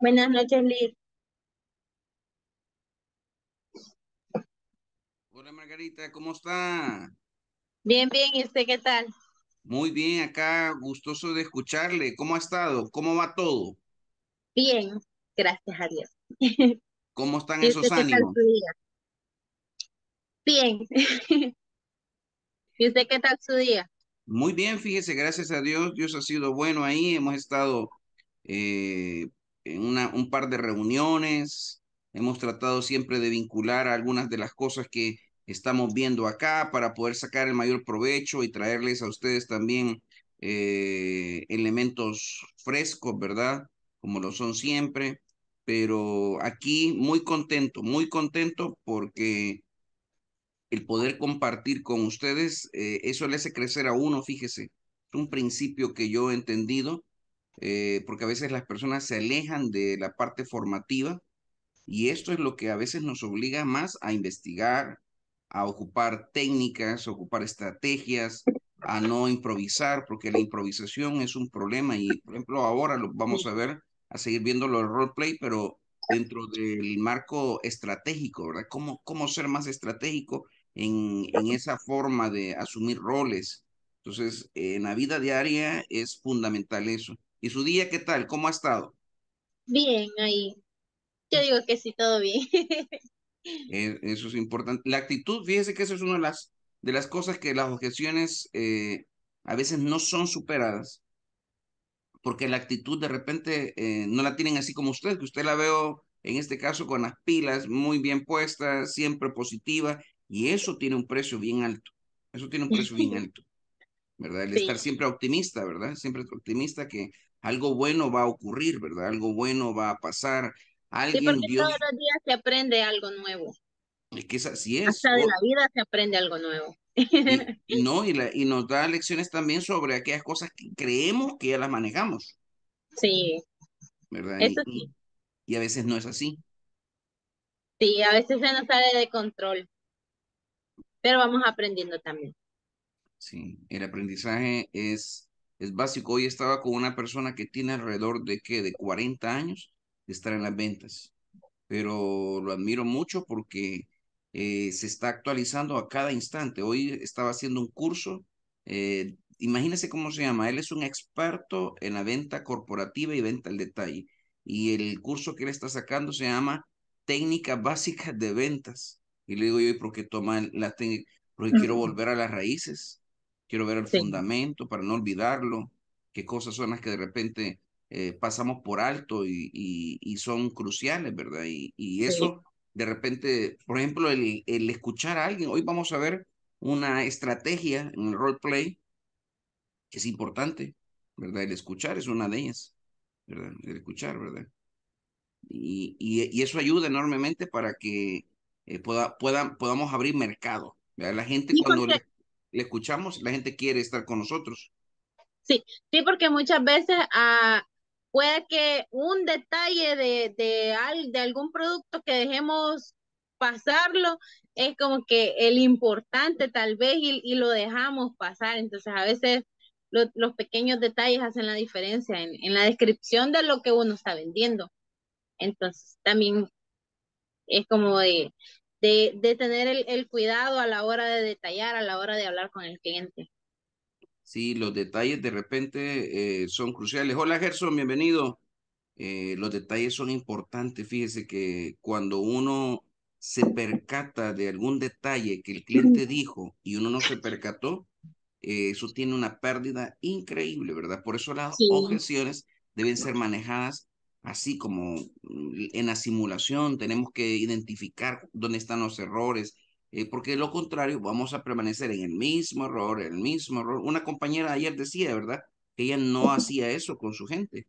Buenas noches, Liz. Hola Margarita, ¿cómo está? Bien, bien, ¿y usted qué tal? Muy bien, acá gustoso de escucharle. ¿Cómo ha estado? ¿Cómo va todo? Bien, gracias a Dios. ¿Cómo están ¿Y usted esos qué tal ánimos? su día? Bien. ¿Y usted qué tal su día? Muy bien, fíjese, gracias a Dios, Dios ha sido bueno ahí. Hemos estado eh, en un par de reuniones, hemos tratado siempre de vincular algunas de las cosas que estamos viendo acá para poder sacar el mayor provecho y traerles a ustedes también eh, elementos frescos, ¿verdad? Como lo son siempre. Pero aquí muy contento, muy contento porque el poder compartir con ustedes, eh, eso le hace crecer a uno, fíjese. Es un principio que yo he entendido, eh, porque a veces las personas se alejan de la parte formativa y esto es lo que a veces nos obliga más a investigar, a ocupar técnicas, a ocupar estrategias, a no improvisar, porque la improvisación es un problema y, por ejemplo, ahora lo vamos a ver, a seguir viendo los roleplay, pero dentro del marco estratégico, ¿verdad? ¿Cómo, cómo ser más estratégico en, en esa forma de asumir roles? Entonces, en la vida diaria es fundamental eso. ¿Y su día qué tal? ¿Cómo ha estado? Bien, ahí. Yo digo que sí, todo bien. Eh, eso es importante. La actitud, fíjese que eso es una de las, de las cosas que las objeciones eh, a veces no son superadas, porque la actitud de repente eh, no la tienen así como usted, que usted la veo en este caso con las pilas muy bien puestas, siempre positiva, y eso tiene un precio bien alto. Eso tiene un precio bien alto, ¿verdad? El estar Sí. siempre optimista, ¿verdad? Siempre optimista que algo bueno va a ocurrir, ¿verdad? Algo bueno va a pasar. Sí, Alguien, porque todos Dios, los días se aprende algo nuevo. es que es así es. Hasta de la vida se aprende algo nuevo. Y, no, y, la, y nos da lecciones también sobre aquellas cosas que creemos que ya las manejamos, Sí, ¿verdad? eso y, sí. y a veces no es así. Sí, a veces se nos sale de control, pero vamos aprendiendo también. Sí, el aprendizaje es, es básico. Hoy estaba con una persona que tiene alrededor de, ¿qué? De 40 años de estar en las ventas, pero lo admiro mucho porque eh, se está actualizando a cada instante. Hoy estaba haciendo un curso, eh, imagínese cómo se llama. Él es un experto en la venta corporativa y venta al detalle. Y el curso que él está sacando se llama Técnicas Básicas de Ventas. Y le digo yo, ¿y por qué toma la técnica? Porque quiero volver a las raíces quiero ver el Sí, fundamento para no olvidarlo, qué cosas son las que de repente eh, pasamos por alto y, y, y son cruciales, ¿verdad? Y, y sí. eso, de repente, por ejemplo, el, el escuchar a alguien, hoy vamos a ver una estrategia en el roleplay que es importante, ¿verdad? El escuchar es una de ellas, ¿verdad? El escuchar, ¿verdad? Y, y, eso ayuda enormemente para que eh, pueda, pueda, podamos abrir mercado. ¿verdad? La gente cuando porque le, escuchamos, la gente quiere estar con nosotros. Sí, sí, porque muchas veces ah, puede que un detalle de, de, de algún producto que dejemos pasarlo es como que el importante tal vez y, lo dejamos pasar. Entonces a veces lo- los pequeños detalles hacen la diferencia en, en la descripción de lo que uno está vendiendo. Entonces también es como de, de, de tener el, el cuidado a la hora de detallar, a la hora de hablar con el cliente. Sí, los detalles de repente eh, son cruciales. Hola Gerson, bienvenido. Eh, los detalles son importantes. Fíjese que cuando uno se percata de algún detalle que el cliente dijo y uno no se percató, eh, eso tiene una pérdida increíble, ¿verdad? Por eso las Sí, objeciones deben ser manejadas así como mm, en la simulación, tenemos que identificar dónde están los errores, eh, porque de lo contrario vamos a permanecer en el mismo error, el mismo error. Una compañera ayer decía, ¿verdad? Que ella no hacía eso con su gente,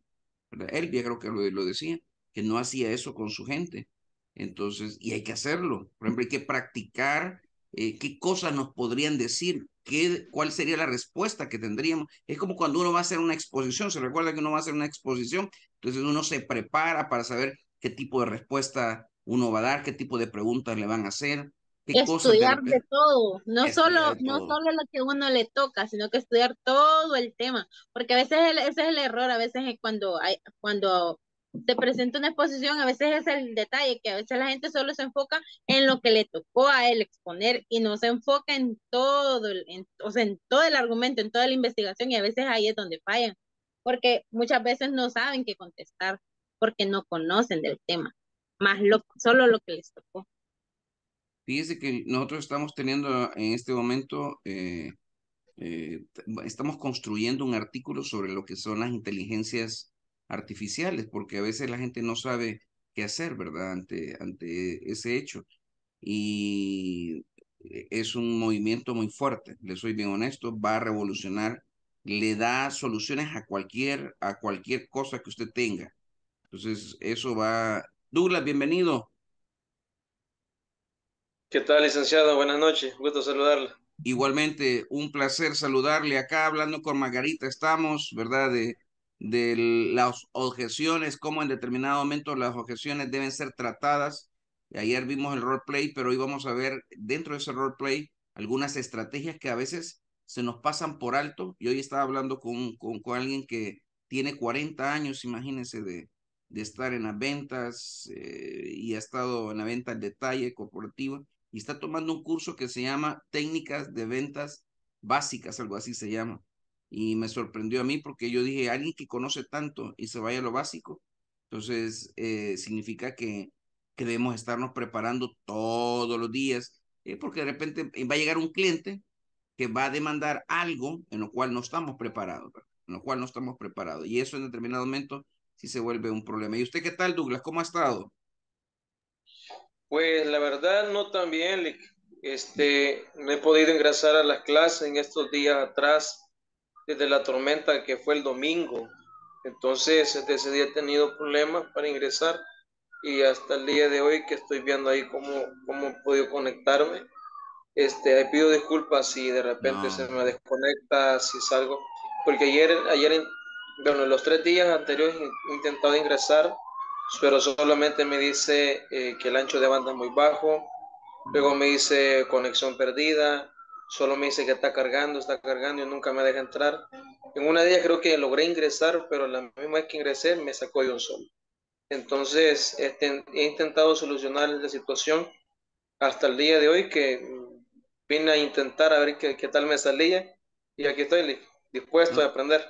¿verdad? Elvia creo que lo, lo decía, que no hacía eso con su gente. Entonces, y hay que hacerlo. Por ejemplo, hay que practicar eh, qué cosas nos podrían decir, qué, cuál sería la respuesta que tendríamos. Es como cuando uno va a hacer una exposición, se recuerda que uno va a hacer una exposición, entonces uno se prepara para saber qué tipo de respuesta uno va a dar, qué tipo de preguntas le van a hacer, qué cosas de estudiar de todo, no estudiar solo, no todo. solo lo que uno le toca, sino que estudiar todo el tema, porque a veces el- ese es el error, a veces es cuando hay, cuando se presenta una exposición, a veces es el detalle, que a veces la gente solo se enfoca en lo que le tocó a él exponer y no se enfoca en todo, en, o sea, en todo el argumento, en toda la investigación y a veces ahí es donde fallan, porque muchas veces no saben qué contestar, porque no conocen del tema, más lo, solo lo que les tocó. Fíjese que nosotros estamos teniendo en este momento, eh, eh, estamos construyendo un artículo sobre lo que son las inteligencias artificiales, porque a veces la gente no sabe qué hacer, ¿verdad? Ante, ante ese hecho. Y es un movimiento muy fuerte, le soy bien honesto, va a revolucionar, le da soluciones a cualquier, a cualquier cosa que usted tenga. Entonces, eso va. Douglas, bienvenido. ¿Qué tal, licenciado? Buenas noches, gusto saludarle. Igualmente, un placer saludarle acá, hablando con Margarita. Estamos, ¿verdad? De, de las objeciones, cómo en determinado momento las objeciones deben ser tratadas. Ayer vimos el roleplay, pero hoy vamos a ver dentro de ese roleplay algunas estrategias que a veces se nos pasan por alto. Y hoy estaba hablando con, con, con alguien que tiene 40 años, imagínense, de, de estar en las ventas eh, y ha estado en la venta al detalle corporativa y está tomando un curso que se llama Técnicas de Ventas Básicas, algo así se llama y me sorprendió a mí porque yo dije, alguien que conoce tanto y se vaya a lo básico, entonces eh, significa que, debemos estarnos preparando todos los días, eh, porque de repente va a llegar un cliente que va a demandar algo en lo cual no estamos preparados, en lo cual no estamos preparados, y eso en determinado momento sí se vuelve un problema. ¿Y usted qué tal, Douglas? ¿Cómo ha estado? Pues la verdad no tan bien, este, no he podido ingresar a las clases en estos días atrás desde la tormenta que fue el domingo. Entonces, desde ese día he tenido problemas para ingresar y hasta el día de hoy que estoy viendo ahí cómo, cómo he podido conectarme. Este, pido disculpas si de repente se me desconecta, si salgo, porque ayer, ayer, bueno, los tres días anteriores he intentado ingresar, pero solamente me dice eh, que el ancho de banda es muy bajo, luego me dice conexión perdida, solo me dice que está cargando, está cargando y nunca me deja entrar. En una de ellas creo que logré ingresar, pero la misma vez que ingresé me sacó de un solo. Entonces este, he intentado solucionar la situación hasta el día de hoy que vine a intentar a ver qué, qué tal me salía y aquí estoy dispuesto a aprender.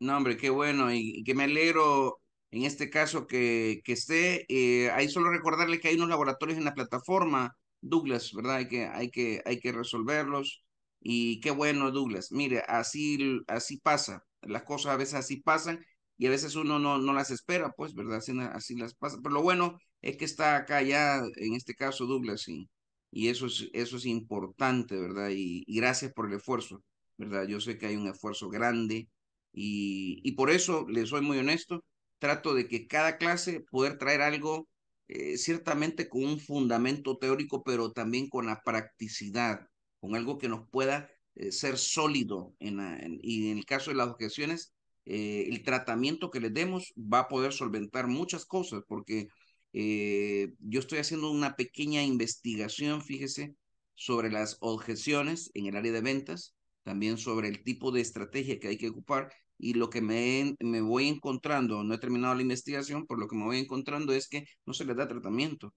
No, hombre, qué bueno y, que me alegro en este caso que, que esté. Eh, ahí solo recordarle que hay unos laboratorios en la plataforma Douglas, ¿verdad? Hay que, hay que, hay que resolverlos. Y qué bueno, Douglas. Mire, así, así pasa. Las cosas a veces así pasan y a veces uno no, no las espera, pues, ¿verdad? Así, las pasa. Pero lo bueno es que está acá ya, en este caso, Douglas, y, y eso, es, eso es importante, ¿verdad? Y, y gracias por el esfuerzo, ¿verdad? Yo sé que hay un esfuerzo grande y, y por eso, les soy muy honesto, trato de que cada clase poder traer algo eh, ciertamente con un fundamento teórico, pero también con la practicidad, con algo que nos pueda eh, ser sólido. En, y en el caso de las objeciones, eh, el tratamiento que les demos va a poder solventar muchas cosas, porque yo estoy haciendo una pequeña investigación, fíjese, sobre las objeciones en el área de ventas, también sobre el tipo de estrategia que hay que ocupar y lo que me, me voy encontrando, no he terminado la investigación, por lo que me voy encontrando es que no se le da tratamiento.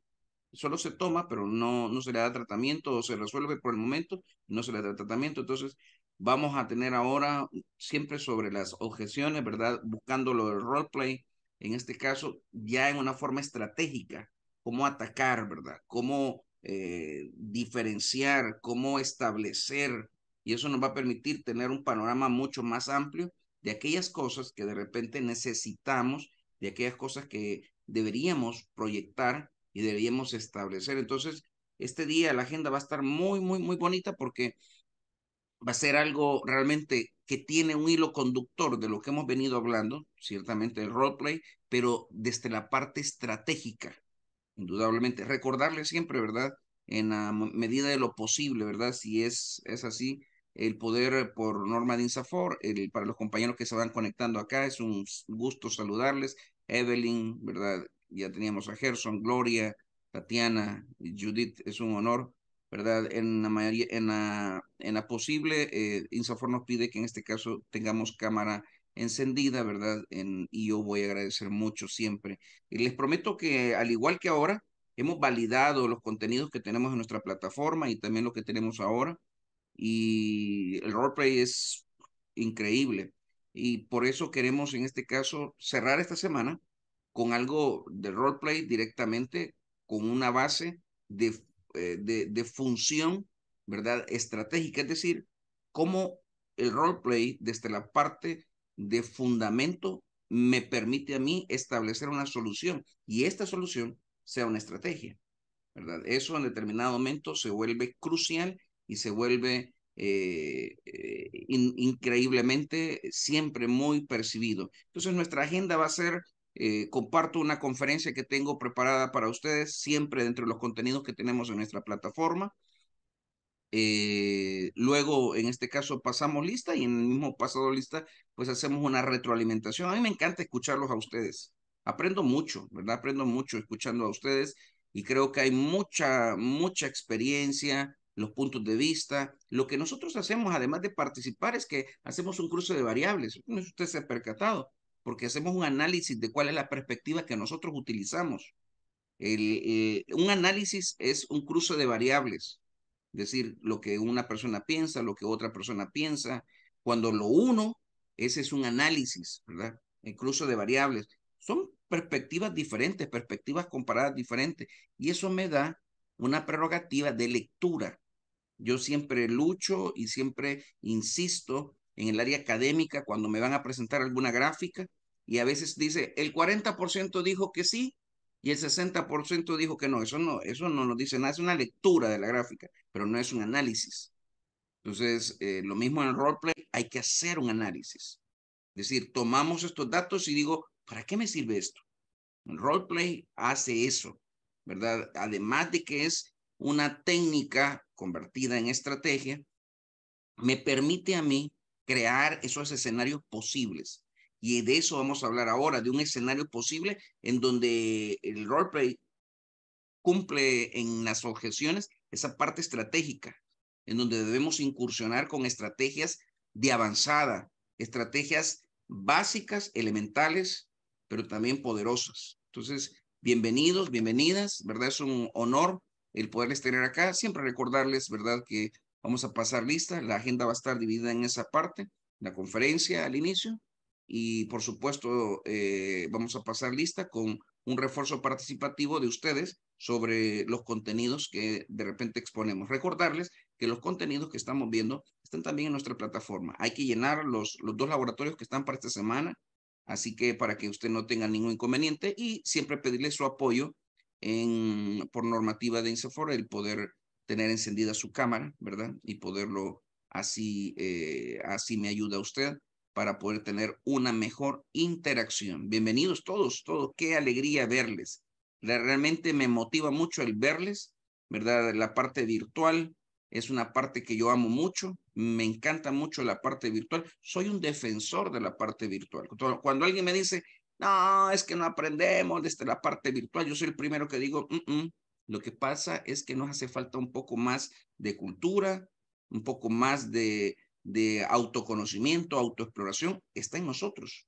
Solo se toma, pero no, no se le da tratamiento o se resuelve por el momento, no se le da tratamiento. Entonces, vamos a tener ahora siempre sobre las objeciones, ¿verdad? Buscando lo del roleplay, en este caso, ya en una forma estratégica, cómo atacar, ¿verdad? Cómo eh, diferenciar, cómo establecer, y eso nos va a permitir tener un panorama mucho más amplio de aquellas cosas que de repente necesitamos, de aquellas cosas que deberíamos proyectar y deberíamos establecer. Entonces, este día la agenda va a estar muy, muy, muy bonita porque va a ser algo realmente que tiene un hilo conductor de lo que hemos venido hablando, ciertamente el roleplay, pero desde la parte estratégica, indudablemente. Recordarle siempre, ¿verdad? En la medida de lo posible, ¿verdad? Si es, es así, el poder por norma de Insafor. El, para los compañeros que se van conectando acá, es un gusto saludarles. Evelyn, ¿verdad? Ya teníamos a Gerson, Gloria, Tatiana, Judith, es un honor, ¿verdad? En la mayoría, en la, posible, eh, Insafor nos pide que en este caso tengamos cámara encendida, ¿verdad? Y yo voy a agradecer mucho siempre. Y les prometo que al igual que ahora, hemos validado los contenidos que tenemos en nuestra plataforma y también lo que tenemos ahora. Y el roleplay es increíble. Y por eso queremos en este caso cerrar esta semana con algo de roleplay directamente, con una base de, eh, de, de función, ¿verdad? Estratégica, es decir, cómo el roleplay desde la parte de fundamento me permite a mí establecer una solución y esta solución sea una estrategia, ¿verdad? Eso en determinado momento se vuelve crucial y se vuelve eh, eh, increíblemente siempre muy percibido. Entonces nuestra agenda va a ser, eh, comparto una conferencia que tengo preparada para ustedes, siempre dentro de los contenidos que tenemos en nuestra plataforma. Eh, luego, en este caso, pasamos lista y en el mismo pasado lista, pues hacemos una retroalimentación. A mí me encanta escucharlos a ustedes. Aprendo mucho, ¿verdad? Aprendo mucho escuchando a ustedes y creo que hay mucha, mucha experiencia, los puntos de vista. Lo que nosotros hacemos, además de participar, es que hacemos un cruce de variables. No sé usted se ha percatado, porque hacemos un análisis de cuál es la perspectiva que nosotros utilizamos. El, eh, un análisis es un cruce de variables decir lo que una persona piensa, lo que otra persona piensa. Cuando lo uno, ese es un análisis, ¿verdad? Incluso de variables. Son perspectivas diferentes, perspectivas comparadas diferentes. Y eso me da una prerrogativa de lectura. Yo siempre lucho y siempre insisto en el área académica cuando me van a presentar alguna gráfica y a veces dice, el 40% dijo que sí y el 60% dijo que no. Eso no, eso no nos dice nada, es una lectura de la gráfica, pero no es un análisis. Entonces, eh, lo mismo en roleplay, hay que hacer un análisis. Es decir, tomamos estos datos y digo, ¿para qué me sirve esto? Roleplay hace eso, ¿verdad? Además de que es una técnica convertida en estrategia, me permite a mí crear esos escenarios posibles. Y de eso vamos a hablar ahora, de un escenario posible en donde el roleplay cumple en las objeciones esa parte estratégica, en donde debemos incursionar con estrategias de avanzada, estrategias básicas, elementales, pero también poderosas. Entonces, bienvenidos, bienvenidas, ¿verdad? Es un honor el poderles tener acá. Siempre recordarles, ¿verdad? Que vamos a pasar lista. La agenda va a estar dividida en esa parte, la conferencia al inicio, y por supuesto eh, vamos a pasar lista con un refuerzo participativo de ustedes sobre los contenidos que de repente exponemos. Recordarles que los contenidos que estamos viendo están también en nuestra plataforma. Hay que llenar los, los dos laboratorios que están para esta semana, así que para que usted no tenga ningún inconveniente y siempre pedirle su apoyo en, por normativa de Insefor, el poder tener encendida su cámara, ¿verdad? Y poderlo así, eh, así me ayuda usted para poder tener una mejor interacción. Bienvenidos todos, todos, qué alegría verles. Realmente me motiva mucho el verles, ¿verdad? La parte virtual es una parte que yo amo mucho, me encanta mucho la parte virtual, soy un defensor de la parte virtual. Cuando alguien me dice, no, es que no aprendemos desde la parte virtual, yo soy el primero que digo, lo que pasa es que nos hace falta un poco más de cultura, un poco más de, de autoconocimiento, autoexploración, está en nosotros.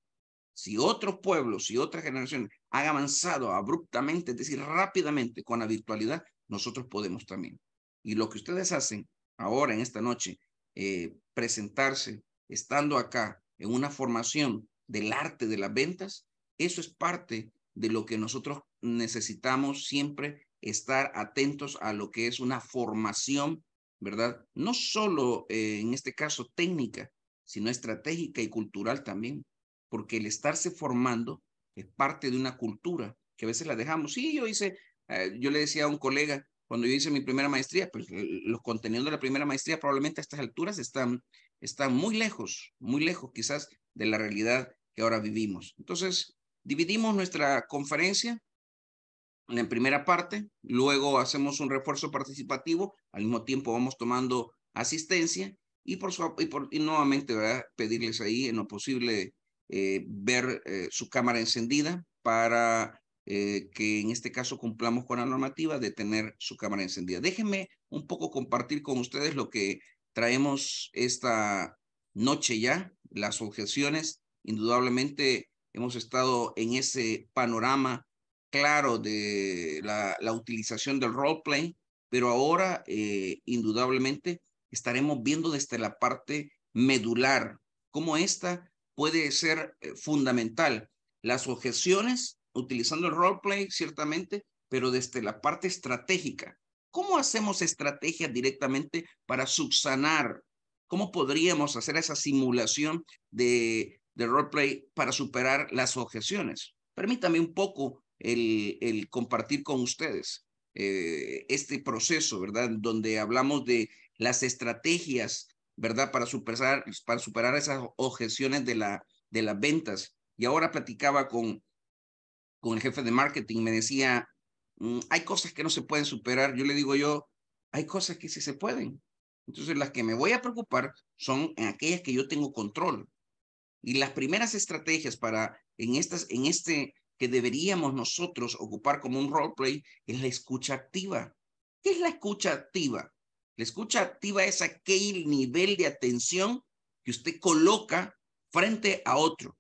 Si otros pueblos y otras generaciones han avanzado abruptamente, es decir, rápidamente con la virtualidad, nosotros podemos también. Y lo que ustedes hacen ahora, en esta noche, eh, presentarse, estando acá en una formación del arte de las ventas, eso es parte de lo que nosotros necesitamos siempre estar atentos a lo que es una formación ¿verdad? No solo eh, en este caso técnica, sino estratégica y cultural también, porque el estarse formando es parte de una cultura que a veces la dejamos. Sí, yo hice, eh, yo le decía a un colega, cuando yo hice mi primera maestría, pues los contenidos de la primera maestría probablemente a estas alturas están, están muy lejos, muy lejos quizás de la realidad que ahora vivimos. Entonces, dividimos nuestra conferencia en primera parte, luego hacemos un refuerzo participativo, al mismo tiempo vamos tomando asistencia y, por, su, y, por, y nuevamente a pedirles ahí en lo posible eh, ver eh, su cámara encendida para eh, que en este caso cumplamos con la normativa de tener su cámara encendida. Déjenme un poco compartir con ustedes lo que traemos esta noche ya, las objeciones Indudablemente hemos estado en ese panorama claro de la, utilización del roleplay, pero ahora eh, indudablemente estaremos viendo desde la parte medular cómo esta puede ser eh, fundamental. Las objeciones, utilizando el roleplay, ciertamente, pero desde la parte estratégica. ¿Cómo hacemos estrategias directamente para subsanar? ¿Cómo podríamos hacer esa simulación de, de roleplay para superar las objeciones? Permítame un poco el, el compartir con ustedes eh, este proceso, ¿verdad? Donde hablamos de las estrategias, ¿verdad? Para superar, para superar esas objeciones de, la, de las ventas. Y ahora platicaba con, con el jefe de marketing, me decía, mm, hay cosas que no se pueden superar. Yo le digo yo, hay cosas que sí se pueden. Entonces, las que me voy a preocupar son en aquellas que yo tengo control. Y las primeras estrategias para en estas, en este que deberíamos nosotros ocupar como un roleplay es la escucha activa. ¿Qué es la escucha activa? La escucha activa es aquel nivel de atención que usted coloca frente a otro.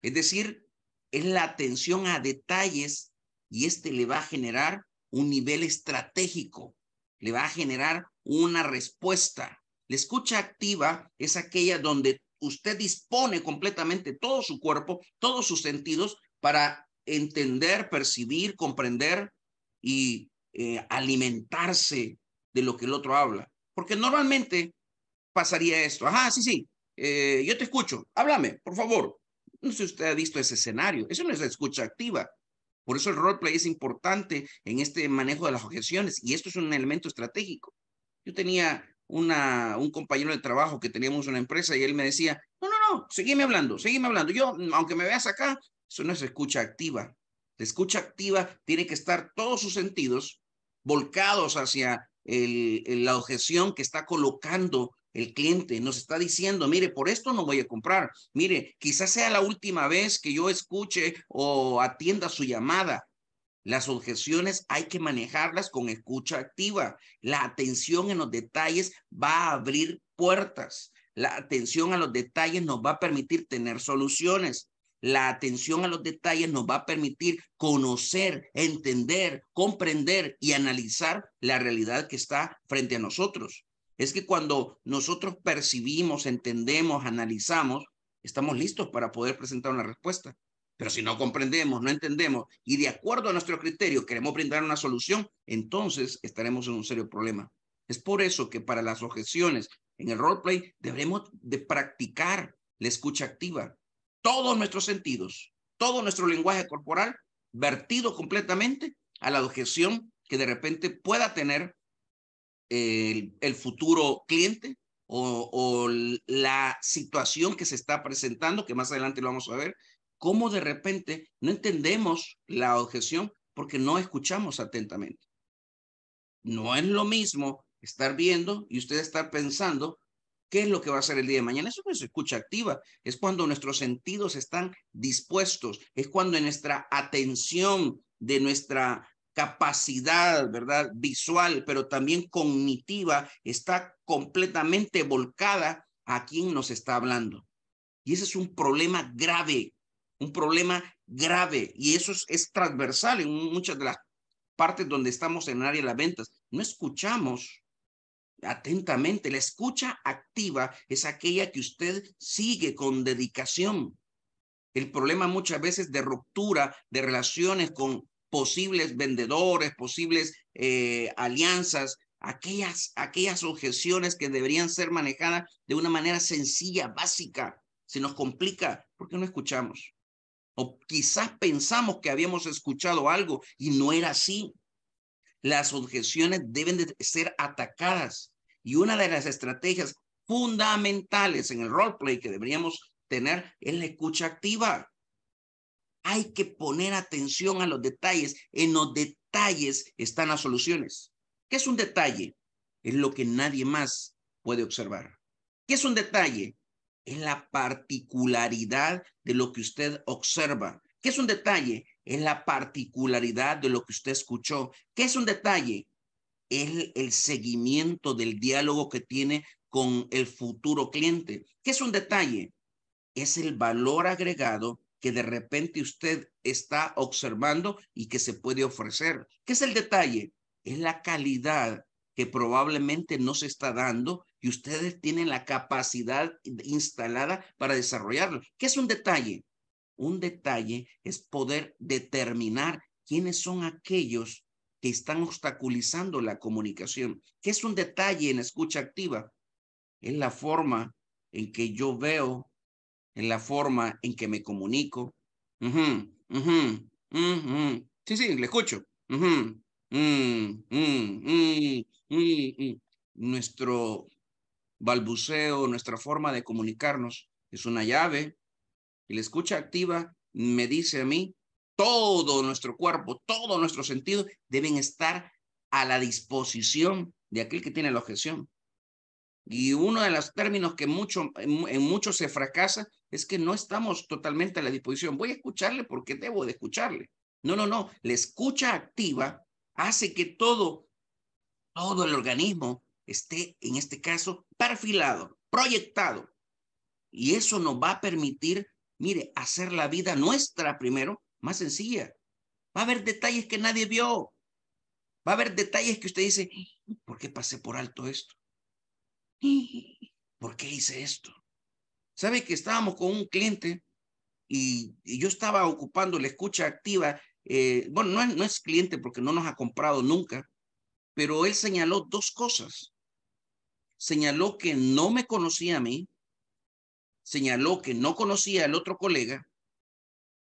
Es decir, es la atención a detalles y este le va a generar un nivel estratégico, le va a generar una respuesta. La escucha activa es aquella donde usted dispone completamente todo su cuerpo, todos sus sentidos para entender, percibir, comprender y eh, alimentarse de lo que el otro habla. Porque normalmente pasaría esto. Ajá, sí, sí, eh, yo te escucho, háblame, por favor. No sé si usted ha visto ese escenario. Eso no es escucha activa. Por eso el roleplay es importante en este manejo de las objeciones y esto es un elemento estratégico. Yo tenía un compañero de trabajo que teníamos una empresa y él me decía, no, no, no, seguime hablando, seguime hablando. Yo, aunque me veas acá, eso no es escucha activa. La escucha activa tiene que estar todos sus sentidos volcados hacia la objeción que está colocando el cliente. Nos está diciendo, mire, por esto no voy a comprar. Mire, quizás sea la última vez que yo escuche o atienda su llamada. Las objeciones hay que manejarlas con escucha activa. La atención en los detalles va a abrir puertas. La atención a los detalles nos va a permitir tener soluciones. La atención a los detalles nos va a permitir conocer, entender, comprender y analizar la realidad que está frente a nosotros. Es que cuando nosotros percibimos, entendemos, analizamos, estamos listos para poder presentar una respuesta. Pero si no comprendemos, no entendemos y de acuerdo a nuestro criterio queremos brindar una solución, entonces estaremos en un serio problema. Es por eso que para las objeciones en el roleplay debemos de practicar la escucha activa, todos nuestros sentidos, todo nuestro lenguaje corporal vertido completamente a la objeción que de repente pueda tener el, el futuro cliente o, la situación que se está presentando, que más adelante lo vamos a ver, cómo de repente no entendemos la objeción porque no escuchamos atentamente. No es lo mismo estar viendo y usted estar pensando ¿Qué es lo que va a hacer el día de mañana? Eso no es escucha activa, es cuando nuestros sentidos están dispuestos, es cuando nuestra atención de nuestra capacidad, ¿verdad? Visual, pero también cognitiva, está completamente volcada a quien nos está hablando. Y ese es un problema grave, un problema grave, y eso es, transversal en muchas de las partes donde estamos en el área de las ventas. No escuchamos atentamente. La escucha activa es aquella que usted sigue con dedicación. El problema muchas veces de ruptura de relaciones con posibles vendedores, posibles eh, alianzas, aquellas, aquellas objeciones que deberían ser manejadas de una manera sencilla, básica, se nos complica porque no escuchamos. O quizás pensamos que habíamos escuchado algo y no era así. Las objeciones deben de ser atacadas. Y una de las estrategias fundamentales en el roleplay que deberíamos tener es la escucha activa. Hay que poner atención a los detalles. En los detalles están las soluciones. ¿Qué es un detalle? Es lo que nadie más puede observar. ¿Qué es un detalle? Es la particularidad de lo que usted observa. ¿Qué es un detalle? Es la particularidad de lo que usted escuchó. ¿Qué es un detalle? Es el seguimiento del diálogo que tiene con el futuro cliente. ¿Qué es un detalle? es el valor agregado que de repente usted está observando y que se puede ofrecer. ¿Qué es el detalle? Es la calidad que probablemente no se está dando y ustedes tienen la capacidad instalada para desarrollarlo. ¿Qué es un detalle? Un detalle es poder determinar quiénes son aquellos que están obstaculizando la comunicación. ¿Qué es un detalle en escucha activa? Es la forma en que yo veo, en la forma en que me comunico. sí, sí, le escucho. Mm, mm, mm, Nuestro balbuceo, nuestra forma de comunicarnos es una llave. Y la escucha activa me dice a mí todo nuestro cuerpo, todo nuestro sentido deben estar a la disposición de aquel que tiene la objeción. Y uno de los términos que mucho, en, muchos se fracasa es que no estamos totalmente a la disposición. Voy a escucharle porque debo de escucharle. No, no, no. La escucha activa hace que todo, todo el organismo esté, en este caso, perfilado, proyectado. Y eso nos va a permitir, mire, hacer la vida nuestra primero más sencilla. Va a haber detalles que nadie vio. Va a haber detalles que usted dice, ¿por qué pasé por alto esto? ¿Por qué hice esto? ¿Sabe que estábamos con un cliente y, yo estaba ocupando la escucha activa? Eh, bueno, no es, no es cliente porque no nos ha comprado nunca, pero él señaló dos cosas. Señaló que no me conocía a mí, señaló que no conocía al otro colega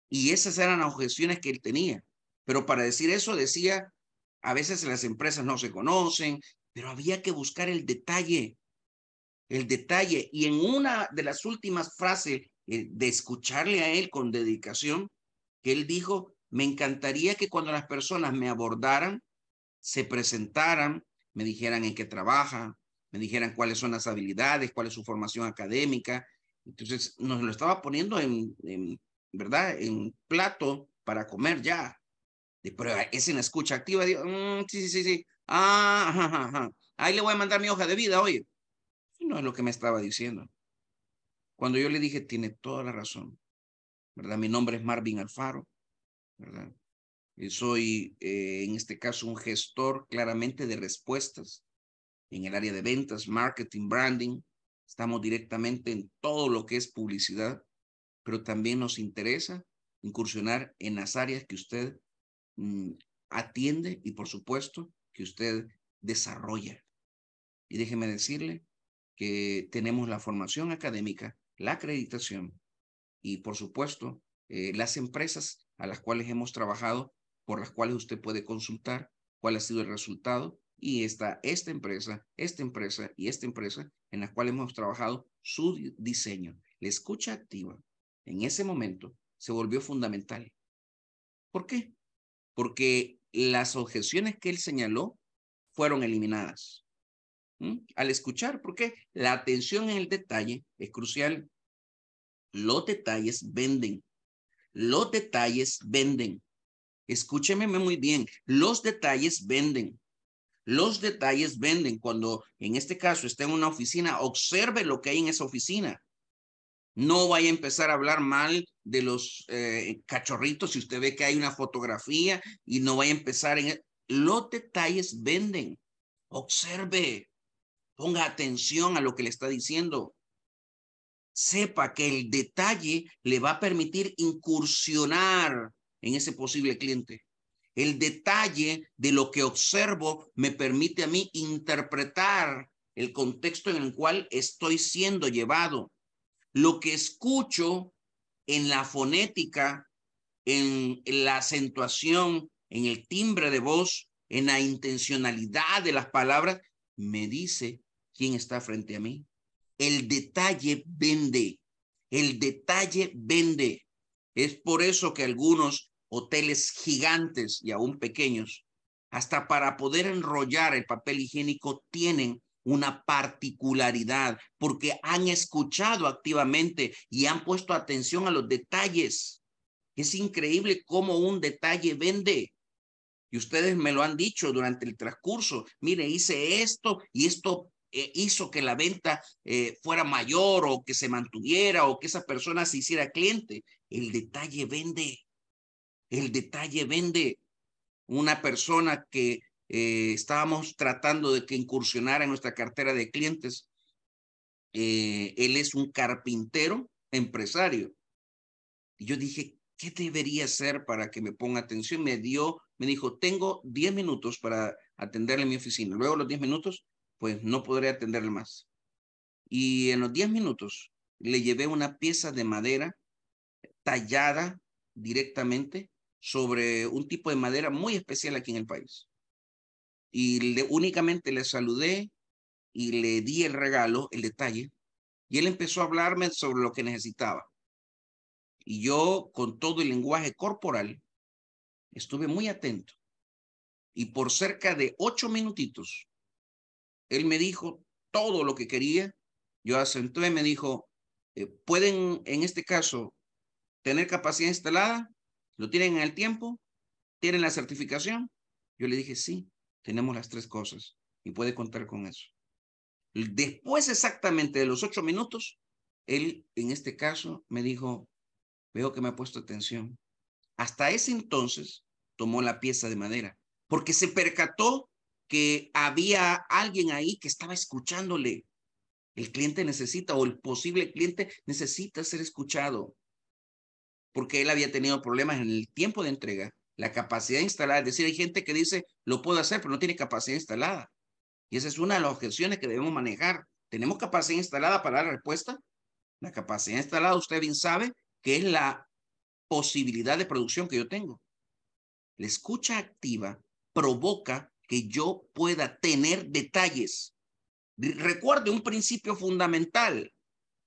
y esas eran las objeciones que él tenía. Pero para decir eso decía, a veces las empresas no se conocen, pero había que buscar el detalle, el detalle. Y en una de las últimas frases eh, de escucharle a él con dedicación, que él dijo, me encantaría que cuando las personas me abordaran, se presentaran, me dijeran en qué trabaja, me dijeran cuáles son las habilidades, cuál es su formación académica. Entonces nos lo estaba poniendo en, en ¿verdad? En plato para comer ya. Pero es en escucha activa, digo, mm, sí, sí, sí. Ah, ajá, ajá. Ahí le voy a mandar mi hoja de vida, oye. No es lo que me estaba diciendo. Cuando yo le dije, tiene toda la razón, ¿verdad? Mi nombre es Marvin Alfaro, ¿verdad? Y soy, eh, en este caso, un gestor claramente de respuestas en el área de ventas, marketing, branding. Estamos directamente en todo lo que es publicidad pero también nos interesa incursionar en las áreas que usted mm, atiende y por supuesto que usted desarrolla. Y déjeme decirle que tenemos la formación académica, la acreditación y por supuesto eh, las empresas a las cuales hemos trabajado, por las cuales usted puede consultar cuál ha sido el resultado y está esta empresa, esta empresa y esta empresa en las cuales hemos trabajado su diseño. La escucha activa en ese momento se volvió fundamental. ¿Por qué? Porque las objeciones que él señaló fueron eliminadas. Al escuchar, porque la atención en el detalle es crucial. Los detalles venden. Los detalles venden. Escúcheme muy bien. Los detalles venden. Los detalles venden. Cuando en este caso está en una oficina, observe lo que hay en esa oficina. No vaya a empezar a hablar mal de los eh, cachorritos si usted ve que hay una fotografía y no vaya a empezar en... Los detalles venden. Observe. Ponga atención a lo que le está diciendo. Sepa que el detalle le va a permitir incursionar en ese posible cliente. El detalle de lo que observo me permite a mí interpretar el contexto en el cual estoy siendo llevado lo que escucho en la fonética, en, la acentuación, en el timbre de voz, en la intencionalidad de las palabras, me dice quién está frente a mí. El detalle vende, el detalle vende. Es por eso que algunos hoteles gigantes y aún pequeños, hasta para poder enrollar el papel higiénico, tienen una particularidad porque han escuchado activamente y han puesto atención a los detalles. Es increíble cómo un detalle vende. Y ustedes me lo han dicho durante el transcurso. Mire, hice esto y esto eh, hizo que la venta eh, fuera mayor o que se mantuviera o que esa persona se hiciera cliente. El detalle vende. El detalle vende. Una persona que eh, estábamos tratando de que incursionara en nuestra cartera de clientes. él es un carpintero empresario. Y yo dije, ¿qué debería hacer para que me ponga atención? Me dio, me dijo, tengo 10 minutos para atenderle en mi oficina. Luego los 10 minutos, pues no podré atenderle más. Y en los 10 minutos le llevé una pieza de madera tallada directamente sobre un tipo de madera muy especial aquí en el país. Y únicamente le saludé y le di el regalo, el detalle, y él empezó a hablarme sobre lo que necesitaba. Y yo, con todo el lenguaje corporal, estuve muy atento. Y por cerca de ocho minutitos, él me dijo todo lo que quería. Yo asenté y me dijo, eh, ¿pueden en este caso tener capacidad instalada? ¿Lo tienen en el tiempo? ¿Tienen la certificación? Yo le dije, sí, tenemos las tres cosas y puede contar con eso. Después exactamente de los ocho minutos, él en este caso me dijo, Veo que me ha puesto atención. Hasta ese entonces tomó la pieza de madera, porque se percató que había alguien ahí que estaba escuchándole. El cliente necesita o el posible cliente necesita ser escuchado, porque él había tenido problemas en el tiempo de entrega, la capacidad instalada. Es decir, hay gente que dice, lo puedo hacer, pero no tiene capacidad instalada. Y esa es una de las objeciones que debemos manejar. ¿Tenemos capacidad instalada para dar respuesta? La capacidad instalada, usted bien sabe, que es la posibilidad de producción que yo tengo. La escucha activa provoca que yo pueda tener detalles. Recuerde un principio fundamental.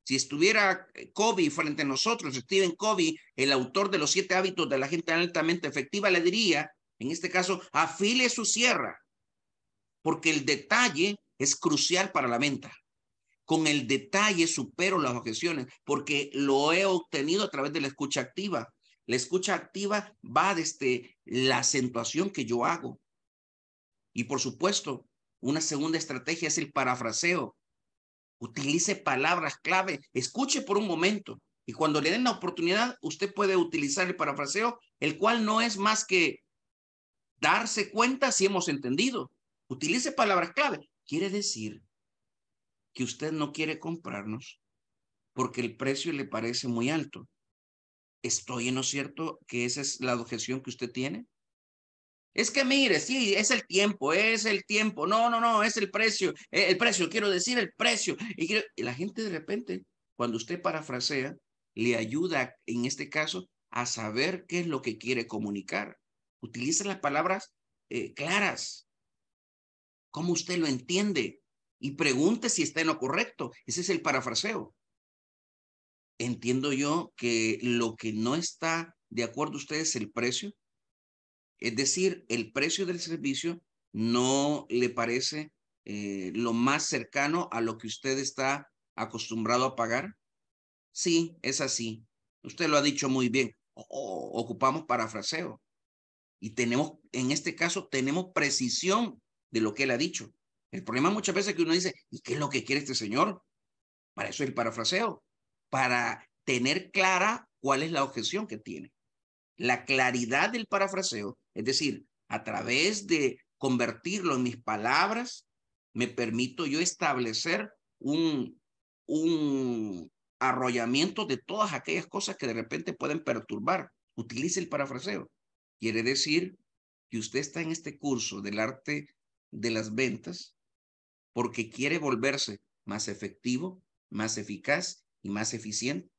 Si estuviera Covey frente a nosotros, Stephen Covey, el autor de los siete hábitos de la gente altamente efectiva, le diría, en este caso, afile su sierra, porque el detalle es crucial para la venta con el detalle supero las objeciones porque lo he obtenido a través de la escucha activa. La escucha activa va desde la acentuación que yo hago. Y por supuesto, una segunda estrategia es el parafraseo. Utilice palabras clave, escuche por un momento y cuando le den la oportunidad, usted puede utilizar el parafraseo, el cual no es más que darse cuenta si hemos entendido. Utilice palabras clave. Quiere decir que usted no quiere comprarnos porque el precio le parece muy alto. ¿Estoy en lo cierto que esa es la objeción que usted tiene? Es que mire, sí, es el tiempo, es el tiempo. No, no, no, es el precio, eh, el precio, quiero decir el precio. Y, la gente de repente, cuando usted parafrasea, le ayuda en este caso a saber qué es lo que quiere comunicar. Utiliza las palabras eh, claras. ¿Cómo usted lo entiende? y pregunte si está en lo correcto. Ese es el parafraseo. Entiendo yo que lo que no está de acuerdo usted es el precio. Es decir, el precio del servicio no le parece eh, lo más cercano a lo que usted está acostumbrado a pagar. Sí, es así. Usted lo ha dicho muy bien. ocupamos parafraseo. Y tenemos, en este caso, tenemos precisión de lo que él ha dicho. El problema muchas veces es que uno dice, ¿y qué es lo que quiere este señor? Para eso el parafraseo, para tener clara cuál es la objeción que tiene. La claridad del parafraseo, es decir, a través de convertirlo en mis palabras, me permito yo establecer un, un arrollamiento de todas aquellas cosas que de repente pueden perturbar. Utilice el parafraseo. Quiere decir que usted está en este curso del arte de las ventas porque quiere volverse más efectivo, más eficaz y más eficiente.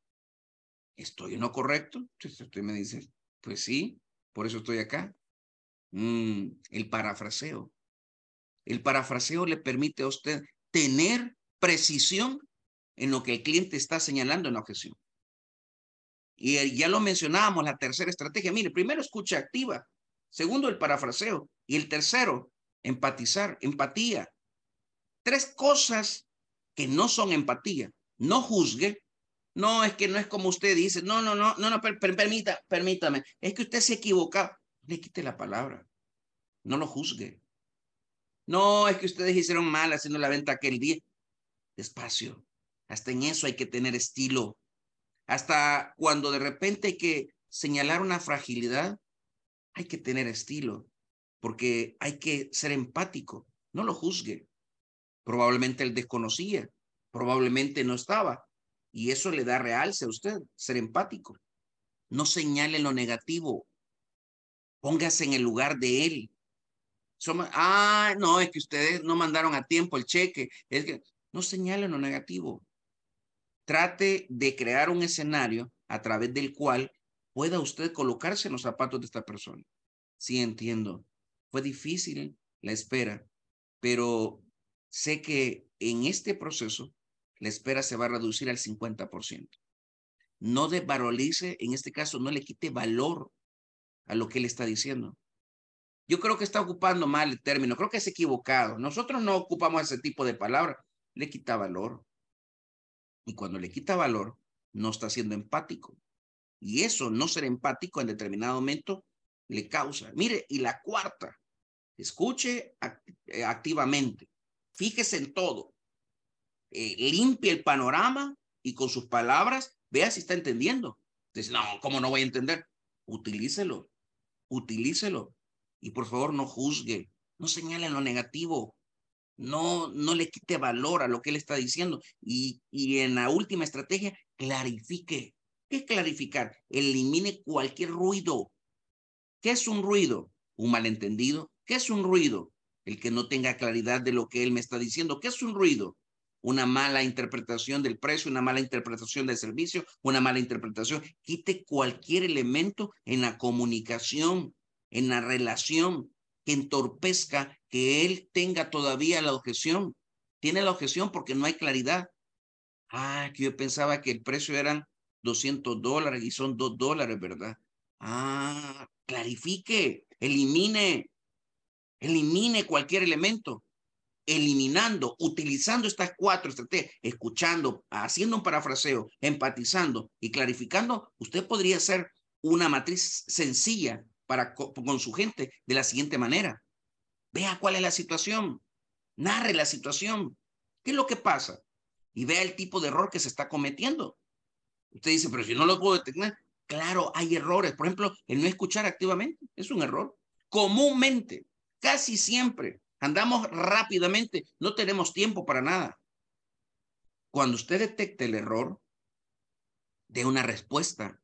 ¿Estoy en lo correcto? usted me dice, pues sí, por eso estoy acá. Mm, el parafraseo. El parafraseo le permite a usted tener precisión en lo que el cliente está señalando en la objeción. Y ya lo mencionábamos, la tercera estrategia. Mire, primero escucha activa. Segundo, el parafraseo. Y el tercero, empatizar, empatía tres cosas que no son empatía. No juzgue. No, es que no es como usted dice. No, no, no, no, no, permita, permítame. Es que usted se equivoca. Le quite la palabra. No lo juzgue. No, es que ustedes hicieron mal haciendo la venta aquel día. Despacio. Hasta en eso hay que tener estilo. Hasta cuando de repente hay que señalar una fragilidad, hay que tener estilo, porque hay que ser empático. No lo juzgue. Probablemente él desconocía, probablemente no estaba, y eso le da realce a usted, ser empático. No señale lo negativo. Póngase en el lugar de él. ah, no, es que ustedes no mandaron a tiempo el cheque. Es que no señale lo negativo. Trate de crear un escenario a través del cual pueda usted colocarse en los zapatos de esta persona. Sí, entiendo. Fue difícil la espera, pero sé que en este proceso la espera se va a reducir al 50%. No desvalorice, en este caso, no le quite valor a lo que él está diciendo. Yo creo que está ocupando mal el término, creo que es equivocado. Nosotros no ocupamos ese tipo de palabra, le quita valor. Y cuando le quita valor, no está siendo empático. Y eso, no ser empático en determinado momento, le causa. Mire, y la cuarta, escuche eh, activamente, fíjese en todo, eh, limpie el panorama y con sus palabras vea si está entendiendo. Dice, no, ¿cómo no voy a entender? Utilícelo, utilícelo. Y por favor, no juzgue, no señale lo negativo, no, no le quite valor a lo que él está diciendo. Y, y en la última estrategia, clarifique. ¿Qué es clarificar? Elimine cualquier ruido. ¿Qué es un ruido? Un malentendido. ¿Qué es un ruido? El que no tenga claridad de lo que él me está diciendo. ¿Qué es un ruido? Una mala interpretación del precio, una mala interpretación del servicio, una mala interpretación. Quite cualquier elemento en la comunicación, en la relación, que entorpezca que él tenga todavía la objeción. Tiene la objeción porque no hay claridad. Ah, que yo pensaba que el precio eran 200 dólares y son 2 dólares, ¿verdad? Ah, clarifique, elimine, elimine cualquier elemento eliminando, utilizando estas cuatro estrategias, escuchando, haciendo un parafraseo, empatizando y clarificando, usted podría ser una matriz sencilla para con su gente de la siguiente manera. Vea cuál es la situación, narre la situación, qué es lo que pasa y vea el tipo de error que se está cometiendo. Usted dice, pero si no lo puedo detectar, claro, hay errores. Por ejemplo, el no escuchar activamente es un error. Comúnmente, casi siempre, Andamos rápidamente, no tenemos tiempo para nada. Cuando usted detecte el error, dé una respuesta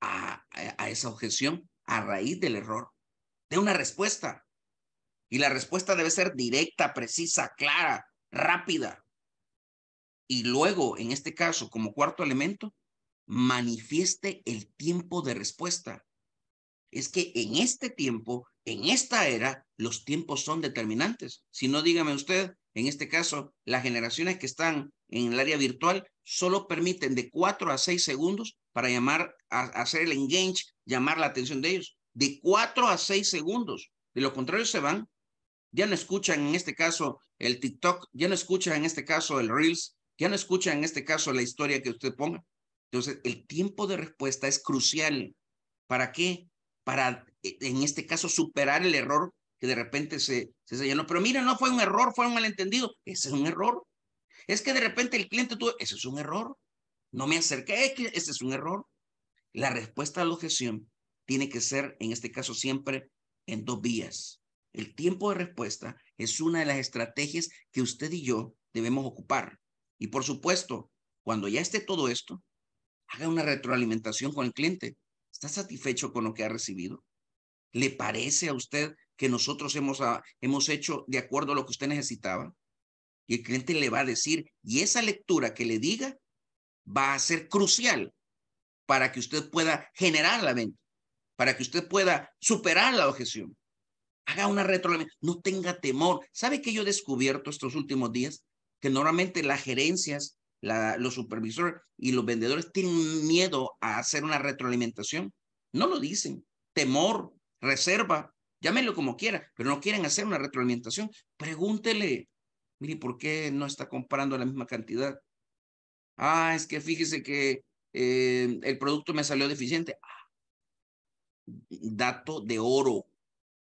a, a, esa objeción a raíz del error. Dé una respuesta. Y la respuesta debe ser directa, precisa, clara, rápida. Y luego, en este caso, como cuarto elemento, manifieste el tiempo de respuesta. Es que en este tiempo en esta era, los tiempos son determinantes. Si no, dígame usted, en este caso, las generaciones que están en el área virtual solo permiten de cuatro a seis segundos para llamar, a, hacer el engage, llamar la atención de ellos. De cuatro a seis segundos. De lo contrario, se van. Ya no escuchan en este caso el TikTok, ya no escuchan en este caso el Reels, ya no escuchan en este caso la historia que usted ponga. Entonces, el tiempo de respuesta es crucial. ¿Para qué? Para en este caso, superar el error que de repente se, se señaló. Pero mira, no fue un error, fue un malentendido. Ese es un error. Es que de repente el cliente tuvo, ese es un error. No me acerqué, ese es un error. La respuesta a la objeción tiene que ser, en este caso, siempre en dos vías. El tiempo de respuesta es una de las estrategias que usted y yo debemos ocupar. Y por supuesto, cuando ya esté todo esto, haga una retroalimentación con el cliente. ¿Está satisfecho con lo que ha recibido? ¿Le parece a usted que nosotros hemos, ah, hemos hecho de acuerdo a lo que usted necesitaba? Y el cliente le va a decir, y esa lectura que le diga va a ser crucial para que usted pueda generar la venta, para que usted pueda superar la objeción. Haga una retroalimentación, no tenga temor. ¿Sabe que yo he descubierto estos últimos días? Que normalmente las gerencias, los supervisores y los vendedores tienen miedo a hacer una retroalimentación. No lo dicen. Temor, reserva, llámenlo como quiera, pero no quieren hacer una retroalimentación, pregúntele, mire, ¿por qué no está comprando la misma cantidad? Ah, es que fíjese que eh, el producto me salió deficiente. dato de oro,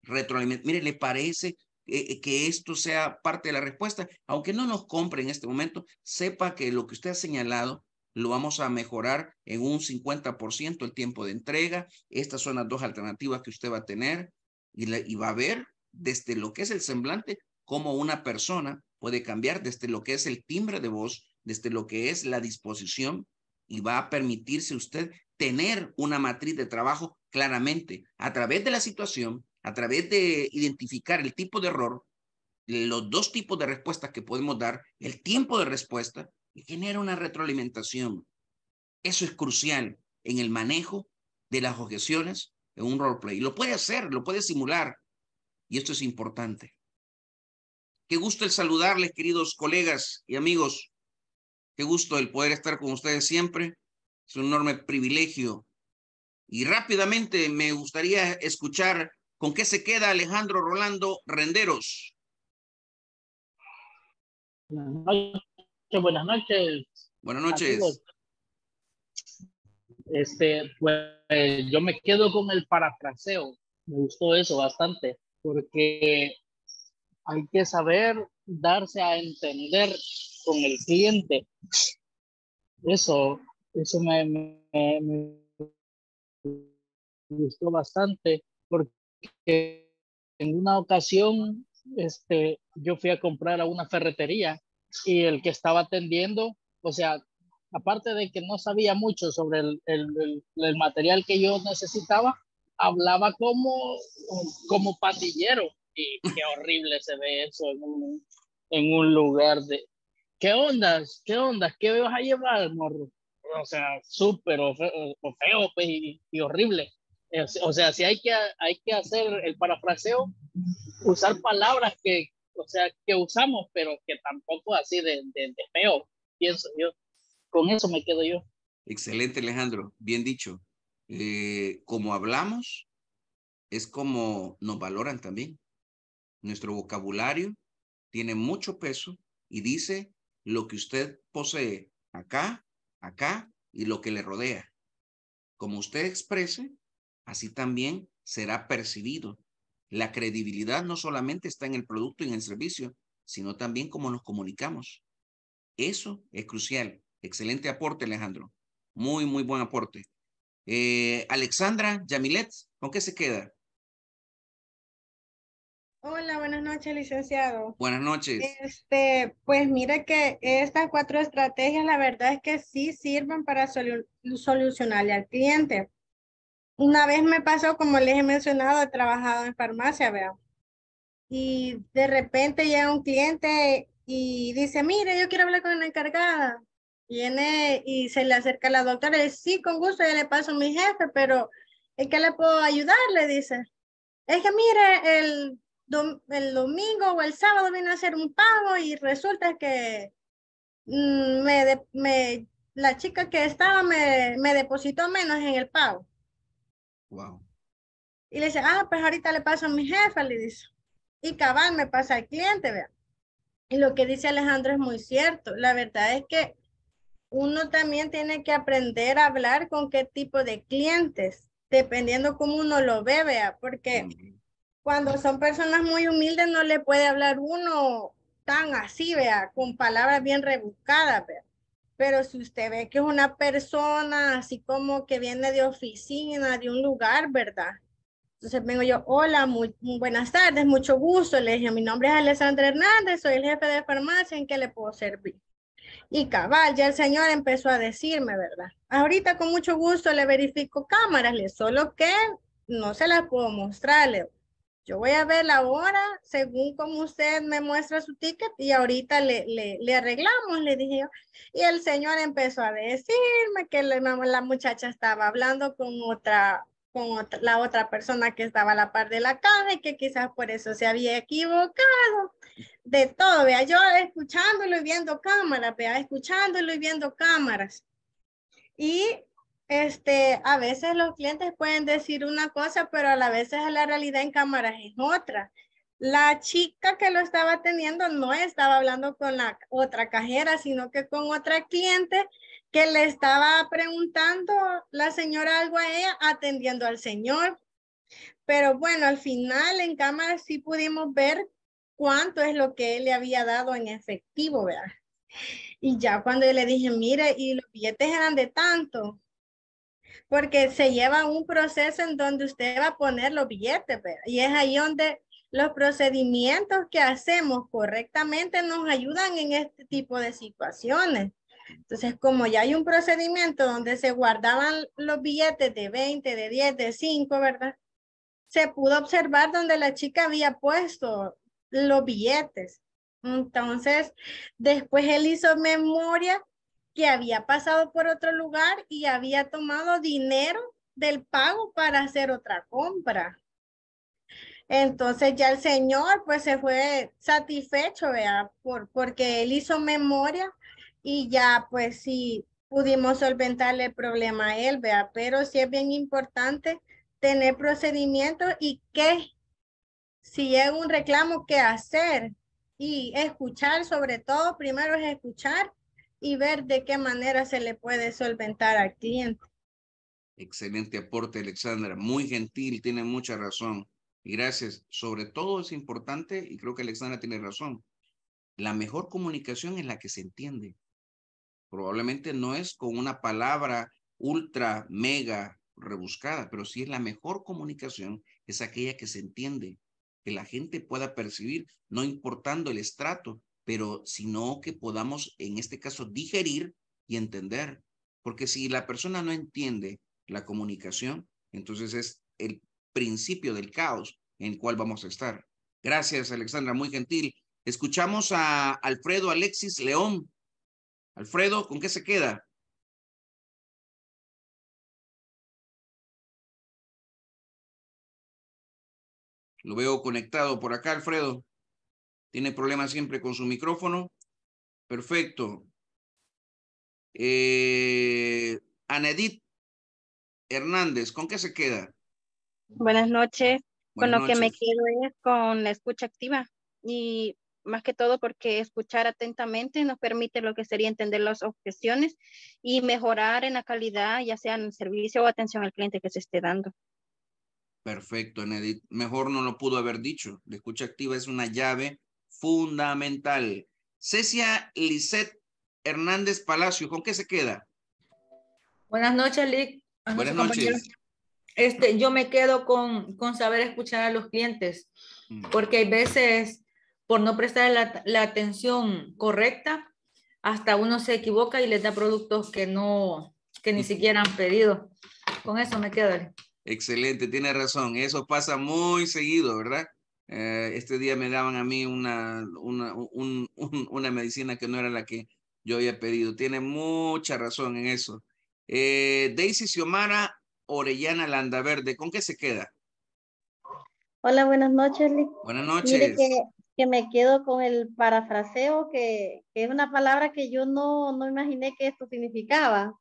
retroalimentación. Mire, ¿le parece eh, que esto sea parte de la respuesta. Aunque no nos compre en este momento, sepa que lo que usted ha señalado lo vamos a mejorar en un 50% el tiempo de entrega. Estas son las dos alternativas que usted va a tener y, va a ver desde lo que es el semblante cómo una persona puede cambiar desde lo que es el timbre de voz, desde lo que es la disposición y va a permitirse usted tener una matriz de trabajo claramente a través de la situación, a través de identificar el tipo de error, los dos tipos de respuestas que podemos dar, el tiempo de respuesta genera una retroalimentación. Eso es crucial en el manejo de las objeciones en un roleplay. Lo puede hacer, lo puede simular y esto es importante. Qué gusto el saludarles, queridos colegas y amigos. Qué gusto el poder estar con ustedes siempre. Es un enorme privilegio. Y rápidamente me gustaría escuchar con qué se queda Alejandro Rolando Renderos. Buenas noches. Buenas noches. Este, pues yo me quedo con el parafraseo. Me gustó eso bastante, porque hay que saber darse a entender con el cliente. Eso, eso me, me, gustó bastante porque en una ocasión este, yo fui a comprar a una ferretería y el que estaba atendiendo, o sea, aparte de que no sabía mucho sobre el, el, el, material que yo necesitaba, hablaba como, como pandillero y qué horrible se ve eso en un, en un lugar de... ¿Qué ondas? ¿Qué ondas? ¿Qué vas a llevar, morro? O sea, súper o feo, pues, y, horrible. O sea, si hay que, hay que hacer el parafraseo, usar palabras que, o sea, que usamos, pero que tampoco así de, de, de feo, pienso yo. Con eso me quedo yo. Excelente, Alejandro. Bien dicho. Eh, como hablamos, es como nos valoran también. Nuestro vocabulario tiene mucho peso y dice lo que usted posee acá, acá y lo que le rodea. Como usted exprese, así también será percibido. La credibilidad no solamente está en el producto y en el servicio, sino también cómo nos comunicamos. Eso es crucial. Excelente aporte, Alejandro. Muy, muy buen aporte. Eh, Alexandra Yamilet, ¿con qué se queda? Hola, buenas noches, licenciado. Buenas noches. Este, pues mire que estas cuatro estrategias, la verdad es que sí sirven para solucionarle al cliente. Una vez me pasó, como les he mencionado, he trabajado en farmacia, ¿verdad? Y de repente llega un cliente y dice, mire, yo quiero hablar con la encargada. Viene y se le acerca a la doctora y dice, sí, con gusto, ya le paso a mi jefe, pero ¿en qué le puedo ayudar? Le dice. Es que mire, el el domingo o el sábado vine a hacer un pago y resulta que mm, me, me la chica que estaba me, me depositó menos en el pago. Wow. Y le dice, ah, pues ahorita le paso a mi jefa, le dice. Y cabal me pasa al cliente, vea. Y lo que dice Alejandro es muy cierto. La verdad es que uno también tiene que aprender a hablar con qué tipo de clientes, dependiendo cómo uno lo ve, vea, porque cuando son personas muy humildes no le puede hablar uno tan así, vea, con palabras bien rebuscadas, vea. Pero si usted ve que es una persona así como que viene de oficina, de un lugar, ¿verdad? Entonces vengo yo, hola, buenas tardes, mucho gusto. Le dije, mi nombre es Alessandra Hernández, soy el jefe de farmacia, ¿en qué le puedo servir? Y cabal, ya el señor empezó a decirme, ¿verdad? Ahorita con mucho gusto le verifico cámaras, le solo que no se las puedo mostrarle. Yo voy a ver la hora según como usted me muestra su ticket y ahorita le, le, arreglamos, le dije yo. Y el señor empezó a decirme que la, la muchacha estaba hablando con otra, con la otra persona que estaba a la par de la caja y que quizás por eso se había equivocado. De todo, vea, yo escuchándolo y viendo cámaras, vea, escuchándolo y viendo cámaras. Y este, a veces los clientes pueden decir una cosa, pero a la vez la realidad en cámaras es otra. La chica que lo estaba teniendo no estaba hablando con la otra cajera, sino que con otra cliente que le estaba preguntando la señora algo a ella, atendiendo al señor. Pero bueno, al final en cámaras sí pudimos ver cuánto es lo que él le había dado en efectivo, ¿verdad? Y ya cuando yo le dije, mire, y los billetes eran de tanto, porque se lleva un proceso en donde usted va a poner los billetes. Y es ahí donde los procedimientos que hacemos correctamente nos ayudan en este tipo de situaciones. Entonces, como ya hay un procedimiento donde se guardaban los billetes de 20, de 10, de 5, ¿verdad? Se pudo observar donde la chica había puesto los billetes. Entonces, después él hizo memoria que había pasado por otro lugar y había tomado dinero del pago para hacer otra compra. Entonces ya el señor pues se fue satisfecho, vea, por, porque él hizo memoria y ya pues sí pudimos solventarle el problema a él, vea, pero sí es bien importante tener procedimientos y qué, si es un reclamo, qué hacer y escuchar sobre todo, primero es escuchar y ver de qué manera se le puede solventar al cliente. Excelente aporte, Alexandra. Muy gentil, tiene mucha razón. Y gracias. Sobre todo es importante, y creo que Alexandra tiene razón, la mejor comunicación es la que se entiende. Probablemente no es con una palabra ultra, mega rebuscada, pero sí es la mejor comunicación, es aquella que se entiende, que la gente pueda percibir, no importando el estrato, pero sino que podamos, en este caso, digerir y entender. Porque si la persona no entiende la comunicación, entonces es el principio del caos en el cual vamos a estar. Gracias, Alexandra, muy gentil. Escuchamos a Alfredo Alexis León. Alfredo, ¿con qué se queda? Lo veo conectado por acá, Alfredo. Tiene problemas siempre con su micrófono. Perfecto. Eh, Anedit Hernández, ¿con qué se queda? Buenas noches. con lo que me quedo es con la escucha activa y más que todo porque escuchar atentamente nos permite lo que sería entender las objeciones y mejorar en la calidad, ya sea en el servicio o atención al cliente que se esté dando. Perfecto, Enedit. Mejor no lo pudo haber dicho. La escucha activa es una llave fundamental. Cecia Lisette Hernández Palacio, ¿con qué se queda? Buenas noches, Lick. Buenas noches. Este, yo me quedo con, con saber escuchar a los clientes, mm. porque hay veces, por no prestar la, la, atención correcta, hasta uno se equivoca y les da productos que no, que ni siquiera han pedido. Con eso me quedo. Excelente, tiene razón. Eso pasa muy seguido, ¿verdad? Eh, este día me daban a mí una, una, un, una medicina que no era la que yo había pedido. Tiene mucha razón en eso. Eh, Daisy Xiomara Orellana Landaverde, ¿con qué se queda? Hola, buenas noches, Buenas noches. que, me quedo con el parafraseo, que, es una palabra que yo no, no imaginé que esto significaba.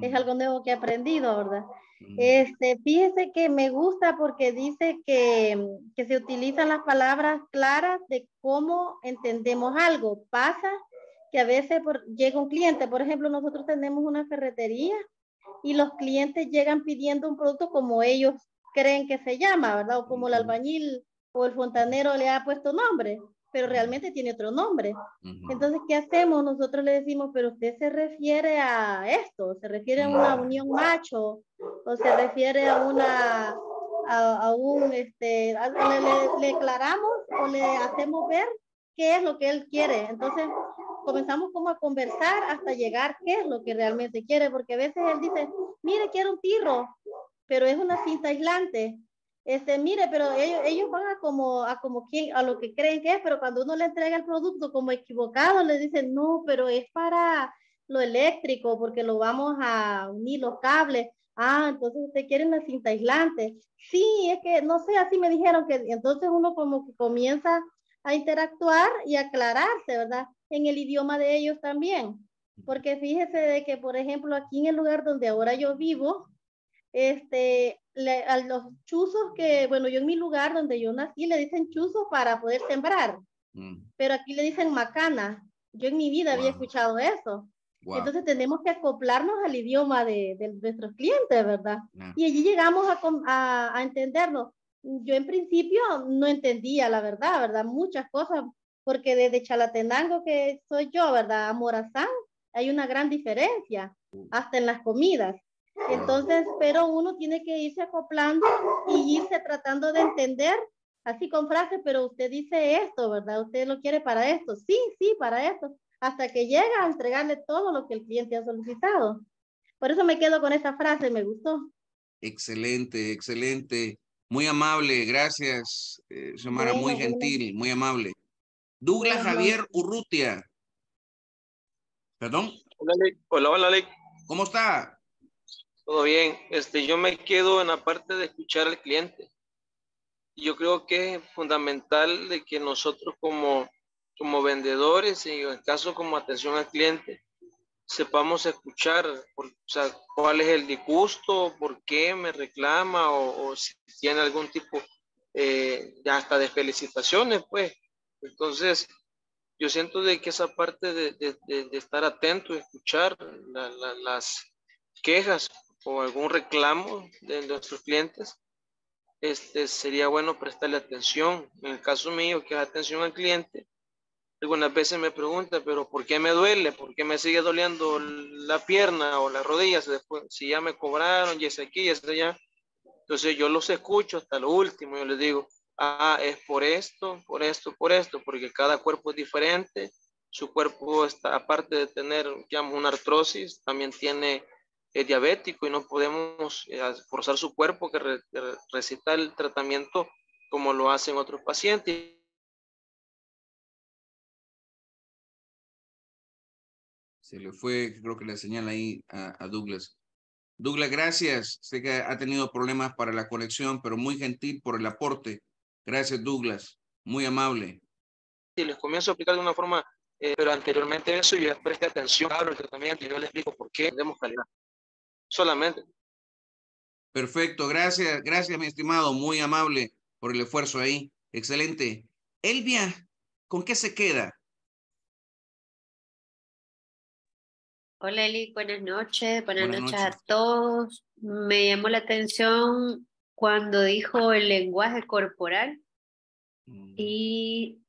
Es mm. algo nuevo que he aprendido, ¿verdad? Mm. Este, fíjese que me gusta porque dice que, que se utilizan las palabras claras de cómo entendemos algo. Pasa que a veces por, llega un cliente, por ejemplo, nosotros tenemos una ferretería y los clientes llegan pidiendo un producto como ellos creen que se llama, ¿verdad? O como el albañil o el fontanero le ha puesto nombre, pero realmente tiene otro nombre. Entonces, ¿qué hacemos? Nosotros le decimos, pero usted se refiere a esto, se refiere a una unión macho, o se refiere a una, a, un, este, le, le, le aclaramos o le hacemos ver qué es lo que él quiere. Entonces, comenzamos como a conversar hasta llegar qué es lo que realmente quiere, porque a veces él dice, mire, quiero un tirro, pero es una cinta aislante. Este, mire, pero ellos, ellos van a como, a como quien, a lo que creen que es, pero cuando uno le entrega el producto como equivocado, le dicen, no, pero es para lo eléctrico, porque lo vamos a unir los cables. Ah, entonces usted quiere una cinta aislante. Sí, es que no sé, así me dijeron que entonces uno como que comienza a interactuar y aclararse, ¿verdad? En el idioma de ellos también. Porque fíjese de que, por ejemplo, aquí en el lugar donde ahora yo vivo, este, a los chuzos que, bueno, yo en mi lugar donde yo nací le dicen chuzos para poder sembrar, mm. pero aquí le dicen macana. Yo en mi vida había escuchado eso. Entonces tenemos que acoplarnos al idioma de, de nuestros clientes, ¿verdad? Y allí llegamos a, a, a entendernos yo en principio no entendía la verdad, ¿verdad? Muchas cosas, porque desde Chalatenango que soy yo, ¿verdad? A Morazán hay una gran diferencia, hasta en las comidas. Entonces, pero uno tiene que irse acoplando y irse tratando de entender, así con frases, pero usted dice esto, ¿verdad? Usted lo quiere para esto. Sí, sí, para esto. Hasta que llega a entregarle todo lo que el cliente ha solicitado. Por eso me quedo con esa frase, me gustó. Excelente, excelente. Muy amable, gracias, eh, muy gentil, muy amable. Douglas Javier Urrutia. ¿Perdón? Hola, hola, hola, ¿Cómo está? Todo bien. Este, yo me quedo en la parte de escuchar al cliente. Yo creo que es fundamental de que nosotros como, como vendedores, y en caso como atención al cliente, sepamos escuchar o sea, cuál es el disgusto, por qué me reclama o, si tiene algún tipo eh, hasta de felicitaciones, pues. Entonces, yo siento de que esa parte de, de, de estar atento, escuchar las quejas o algún reclamo de nuestros clientes, este, sería bueno prestarle atención. En el caso mío, que es atención al cliente, algunas veces me pregunta, pero ¿por qué me duele? ¿Por qué me sigue doliendo la pierna o las rodillas? Después, si ya me cobraron, ya es aquí, ya es allá. Entonces yo los escucho hasta lo último. Yo les digo, ah, es por esto, por esto, por esto, porque cada cuerpo es diferente. Su cuerpo está, aparte de tener, digamos, una artrosis, también tiene es diabético y no podemos eh, forzar su cuerpo que recita el tratamiento como lo hacen otros pacientes. Se le fue, creo que le señala ahí a, Douglas. Douglas, gracias. Sé que ha tenido problemas para la conexión, pero muy gentil por el aporte. Gracias, Douglas. Muy amable. Sí, les comienzo a explicar de una forma, eh, pero anteriormente eso yo presté atención, hablo el tratamiento y yo les explico por qué tenemos calidad solamente. Perfecto, gracias, gracias mi estimado, muy amable por el esfuerzo ahí. Excelente. Elvia, ¿con qué se queda? Hola Eli, buenas noches, buenas, noches, a todos. Me llamó la atención cuando dijo el lenguaje corporal mm. y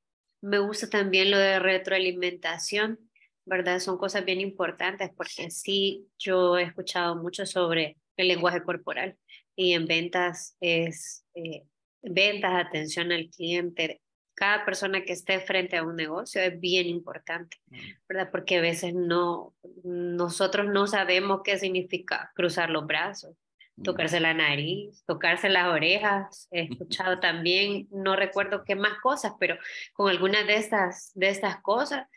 me gusta también lo de retroalimentación. ¿Verdad? Son cosas bien importantes porque sí, yo he escuchado mucho sobre el lenguaje corporal y en ventas es eh, ventas, atención al cliente. Cada persona que esté frente a un negocio es bien importante, mm. ¿verdad? Porque a veces no, nosotros no sabemos qué significa cruzar los brazos, mm. tocarse la nariz, tocarse las orejas. He escuchado también, no recuerdo qué más cosas, pero con algunas de estas, de estas cosas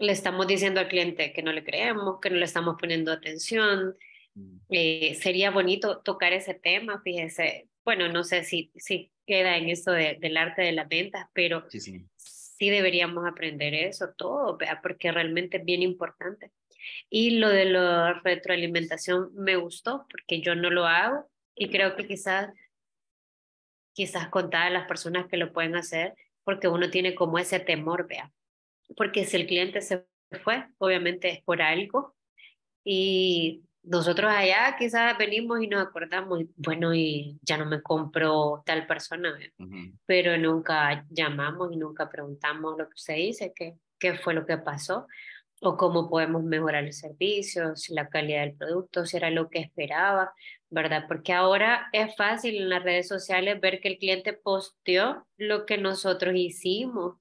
le estamos diciendo al cliente que no le creemos, que no le estamos poniendo atención. Mm. Eh, sería bonito tocar ese tema, fíjese. Bueno, no sé si, si queda en esto del arte de las ventas, pero sí, sí. deberíamos aprender eso todo, porque realmente es bien importante. Y lo de la retroalimentación me gustó, porque yo no lo hago y creo que quizás, quizás contar las personas que lo pueden hacer, porque uno tiene como ese temor, vea porque si el cliente se fue, obviamente es por algo. Y nosotros allá quizás venimos y nos acordamos, bueno, y ya no me compró tal persona, pero nunca llamamos y nunca preguntamos lo que se dice, qué, qué fue lo que pasó, o cómo podemos mejorar el servicio, si la calidad del producto, si era lo que esperaba, ¿verdad? Porque ahora es fácil en las redes sociales ver que el cliente posteó lo que nosotros hicimos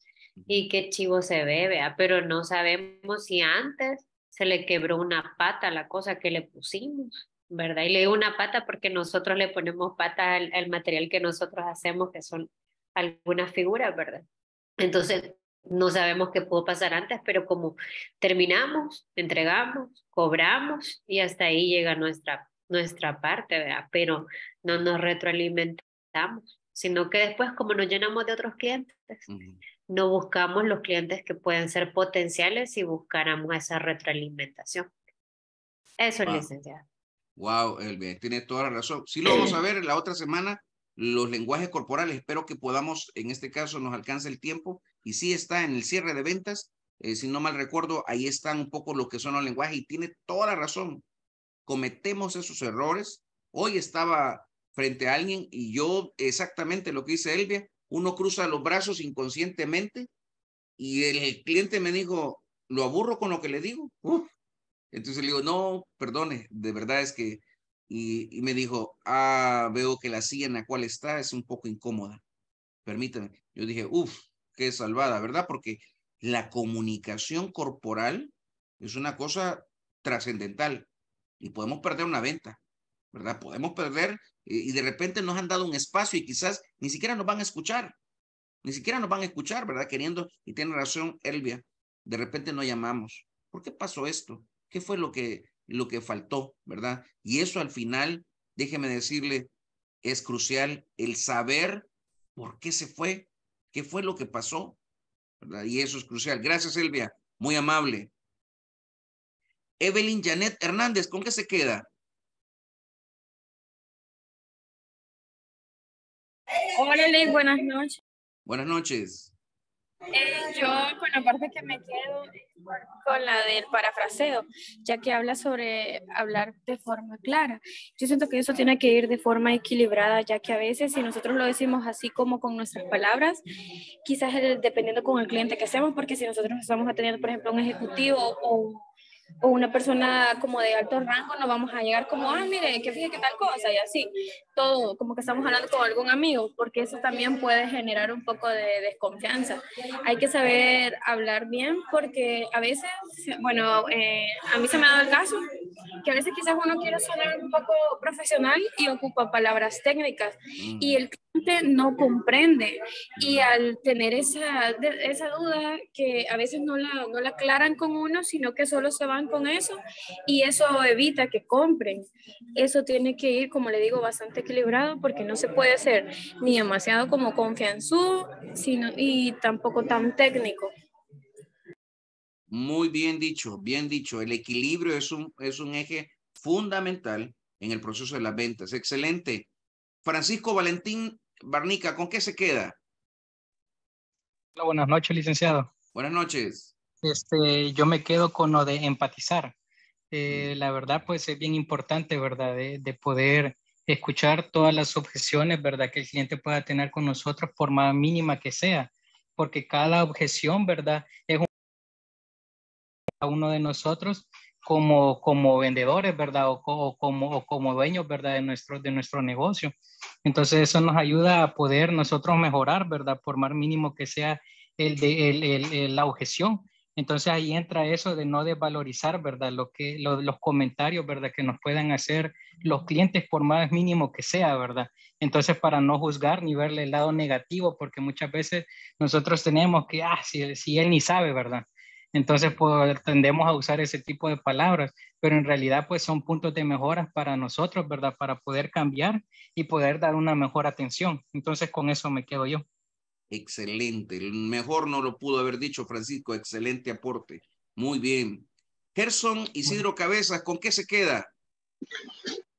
y qué chivo se ve, pero no sabemos si antes se le quebró una pata la cosa que le pusimos, ¿verdad? Y le digo una pata porque nosotros le ponemos pata al, material que nosotros hacemos, que son algunas figuras, ¿verdad? Entonces, no sabemos qué pudo pasar antes, pero como terminamos, entregamos, cobramos y hasta ahí llega nuestra, nuestra parte, ¿verdad? Pero no nos retroalimentamos, sino que después como nos llenamos de otros clientes, no buscamos los clientes que pueden ser potenciales y buscáramos esa retroalimentación. Eso es licenciado. Wow, Elvia, tiene toda la razón. Sí lo vamos a ver la otra semana, los lenguajes corporales. Espero que podamos, en este caso, nos alcance el tiempo. Y sí está en el cierre de ventas. Eh, si no mal recuerdo, ahí están un poco lo que son los lenguajes y tiene toda la razón. Cometemos esos errores. Hoy estaba frente a alguien y yo exactamente lo que dice Elvia, uno cruza los brazos inconscientemente y el cliente me dijo, ¿lo aburro con lo que le digo? Entonces le digo, no, perdone, de verdad es que, y, y, me dijo, ah, veo que la silla en la cual está es un poco incómoda. Permítame. Yo dije, uff, qué salvada, ¿verdad? Porque la comunicación corporal es una cosa trascendental y podemos perder una venta, ¿verdad? Podemos perder y de repente nos han dado un espacio y quizás ni siquiera nos van a escuchar, ni siquiera nos van a escuchar, ¿verdad? Queriendo, y tiene razón Elvia, de repente no llamamos. ¿Por qué pasó esto? ¿Qué fue lo que, lo que faltó, verdad? Y eso al final, déjeme decirle, es crucial el saber por qué se fue, qué fue lo que pasó, ¿verdad? Y eso es crucial. Gracias, Elvia. Muy amable. Evelyn Janet Hernández, ¿con qué se queda? Hola, Lee, buenas noches. Buenas noches. Eh, yo con la parte que me quedo con la del parafraseo, ya que habla sobre hablar de forma clara. Yo siento que eso tiene que ir de forma equilibrada, ya que a veces si nosotros lo decimos así como con nuestras palabras, quizás dependiendo con el cliente que hacemos, porque si nosotros estamos atendiendo, por ejemplo, un ejecutivo o o una persona como de alto rango, no vamos a llegar como, ah, mire, que fíjate que tal cosa, y así, todo, como que estamos hablando con algún amigo, porque eso también puede generar un poco de desconfianza. Hay que saber hablar bien, porque a veces, bueno, eh, a mí se me ha dado el caso, que a veces quizás uno quiere sonar un poco profesional y ocupa palabras técnicas, y el cliente no comprende, y al tener esa, esa duda, que a veces no la, no la aclaran con uno, sino que solo se van con eso y eso evita que compren. Eso tiene que ir, como le digo, bastante equilibrado porque no se puede ser ni demasiado como confianzudo sino, y tampoco tan técnico. Muy bien dicho, bien dicho. El equilibrio es un, es un eje fundamental en el proceso de las ventas. Excelente. Francisco Valentín Barnica, ¿con qué se queda? Hola, buenas noches, licenciado. Buenas noches. Este, yo me quedo con lo de empatizar. Eh, la verdad, pues es bien importante, ¿verdad? De, poder escuchar todas las objeciones, ¿verdad? Que el cliente pueda tener con nosotros, por más mínima que sea, porque cada objeción, ¿verdad? Es un, a uno de nosotros como, como vendedores, ¿verdad? O, como, o como dueños, ¿verdad? De nuestro, de nuestro negocio. Entonces, eso nos ayuda a poder nosotros mejorar, ¿verdad? Por más mínimo que sea el de, el, la objeción. Entonces ahí entra eso de no desvalorizar, ¿verdad? Lo que, los comentarios, ¿verdad? Que nos puedan hacer los clientes por más mínimo que sea, ¿verdad? Entonces para no juzgar ni verle el lado negativo, porque muchas veces nosotros tenemos que, ah, si, si él ni sabe, ¿verdad? Entonces pues, tendemos a usar ese tipo de palabras, pero en realidad pues son puntos de mejora para nosotros, ¿verdad? Para poder cambiar y poder dar una mejor atención. Entonces con eso me quedo yo. Excelente. Mejor no lo pudo haber dicho Francisco. Excelente aporte. Muy bien. Gerson Isidro Cabezas, ¿con qué se queda?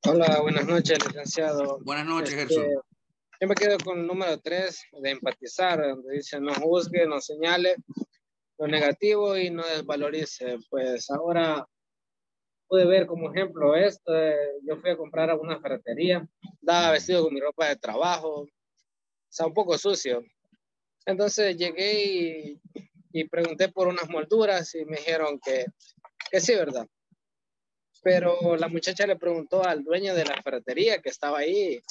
Hola, buenas noches, licenciado. Buenas noches, este, Gerson. Yo me quedo con el número tres, de empatizar, donde dice no juzgue, no señale lo negativo y no desvalorice. Pues ahora pude ver como ejemplo esto. yo fui a comprar a una ferretería, daba vestido con mi ropa de trabajo, o sea, un poco sucio. Entonces llegué y, pregunté por unas molduras y me dijeron que, que sí, ¿verdad? Pero la muchacha le preguntó al dueño de la ferretería que estaba ahí,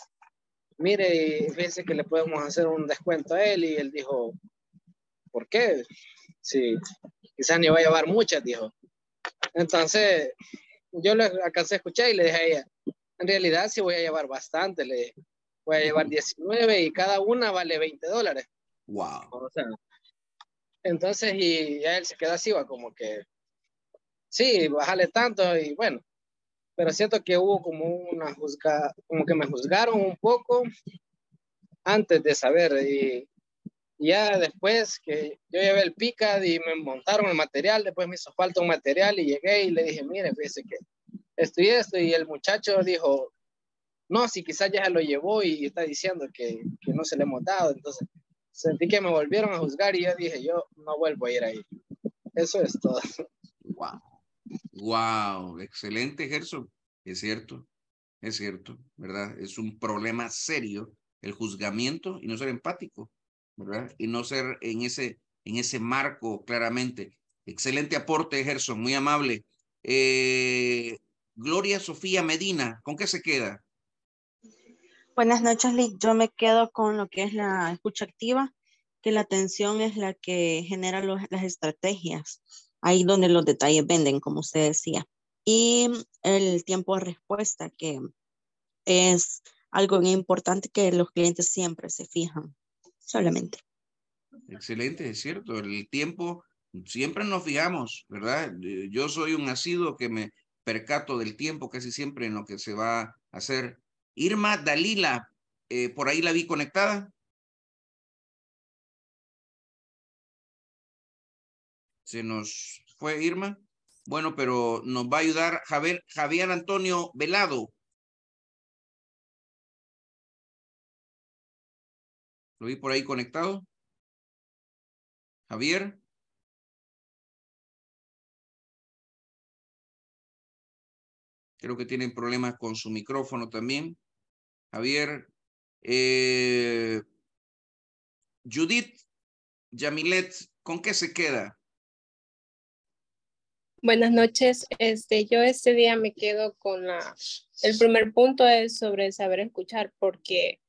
mire, fíjese que le podemos hacer un descuento a él y él dijo, ¿por qué? Sí, quizás ni va a llevar muchas, dijo. Entonces, yo le alcancé a escuchar y le dije a ella, en realidad sí voy a llevar bastante, le voy a llevar 19 y cada una vale 20 dólares. Wow. entonces, y ya él se queda así, va como que, sí, bájale tanto y bueno, pero siento que hubo como una juzga, como que me juzgaron un poco antes de saber y ya después que yo llevé el picad y me montaron el material, después me hizo falta un material y llegué y le dije, mire, fíjese que esto y esto, y el muchacho dijo, no, si quizás ya lo llevó y está diciendo que, que no se le hemos dado, entonces sentí que me volvieron a juzgar y yo dije, yo no vuelvo a ir ahí. Eso es todo. Wow. Wow, excelente, Gerson. Es cierto. es cierto, ¿verdad? Es un problema serio el juzgamiento y no ser empático, Y no ser en ese, en ese marco claramente. Excelente aporte, Gerson, muy amable. Eh, Gloria Sofía Medina, ¿con qué se queda? Buenas noches, Lick. Yo me quedo con lo que es la escucha activa, que la atención es la que genera las estrategias, ahí donde los detalles venden, como usted decía. Y el tiempo de respuesta, que es algo importante que los clientes siempre se fijan, solamente. Excelente, es cierto. El tiempo, siempre nos fijamos, ¿verdad? Yo soy un nacido que me percato del tiempo casi siempre en lo que se va a hacer. Irma Dalila, eh, por ahí la vi conectada. Se nos fue Irma. Bueno, pero nos va a ayudar Javier Antonio Velado. Lo vi por ahí conectado. Javier. Creo que tienen problemas con su micrófono también. Javier. Eh, Judith Yamilet, ¿con qué se queda? Buenas noches. Este, yo este día me quedo con la, el primer punto es sobre saber escuchar, porque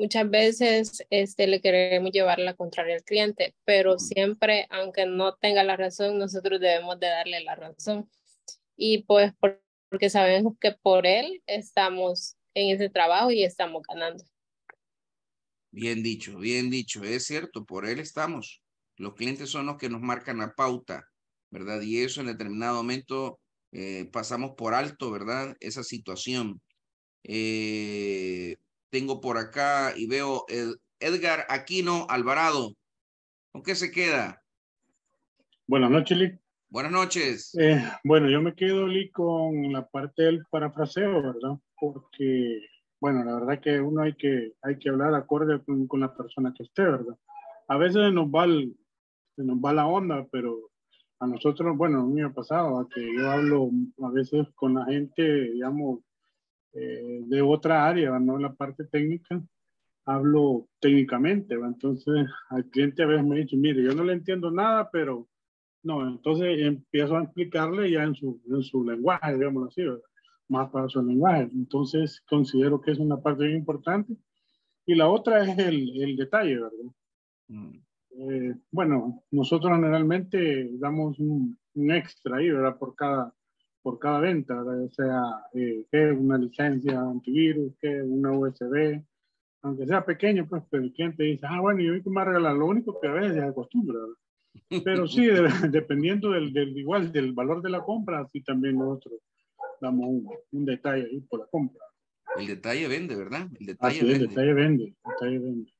muchas veces este, le queremos llevar la contraria al cliente, pero siempre, aunque no tenga la razón, nosotros debemos de darle la razón. Y pues porque sabemos que por él estamos en ese trabajo y estamos ganando. Bien dicho, bien dicho, es cierto, por él estamos. Los clientes son los que nos marcan la pauta, ¿verdad? Y eso en determinado momento eh, pasamos por alto, ¿verdad? Esa situación. Eh, tengo por acá y veo Edgar Aquino Alvarado. ¿Con qué se queda? Buenas noches, Lee. Buenas noches. Eh, bueno, yo me quedo, Lee, con la parte del parafraseo, ¿verdad? Porque, bueno, la verdad que uno hay que, hay que hablar acorde con, la persona que esté, ¿verdad? A veces nos va, nos va la onda, pero a nosotros, bueno, a mí me ha pasado que yo hablo a veces con la gente, digamos, eh, de otra área, no la parte técnica, hablo técnicamente, entonces al cliente a veces me dice, mire, yo no le entiendo nada, pero no, entonces empiezo a explicarle ya en su, en su lenguaje, digamos así, más para su lenguaje. Entonces considero que es una parte muy importante. Y la otra es el, el detalle, ¿verdad? Mm. Eh, bueno, nosotros generalmente damos un, un, extra ahí, ¿verdad? Por cada, por cada venta, o sea, eh, que una licencia antivirus, que una USB, aunque sea pequeño, pues el cliente dice, ah, bueno, yo me a regalar, lo único que a veces se acostumbra, pero sí, dependiendo del, del, igual del valor de la compra, así también nosotros damos un, un, detalle ahí por la compra. El detalle vende, ¿verdad? El detalle vende. El detalle vende, el detalle vende.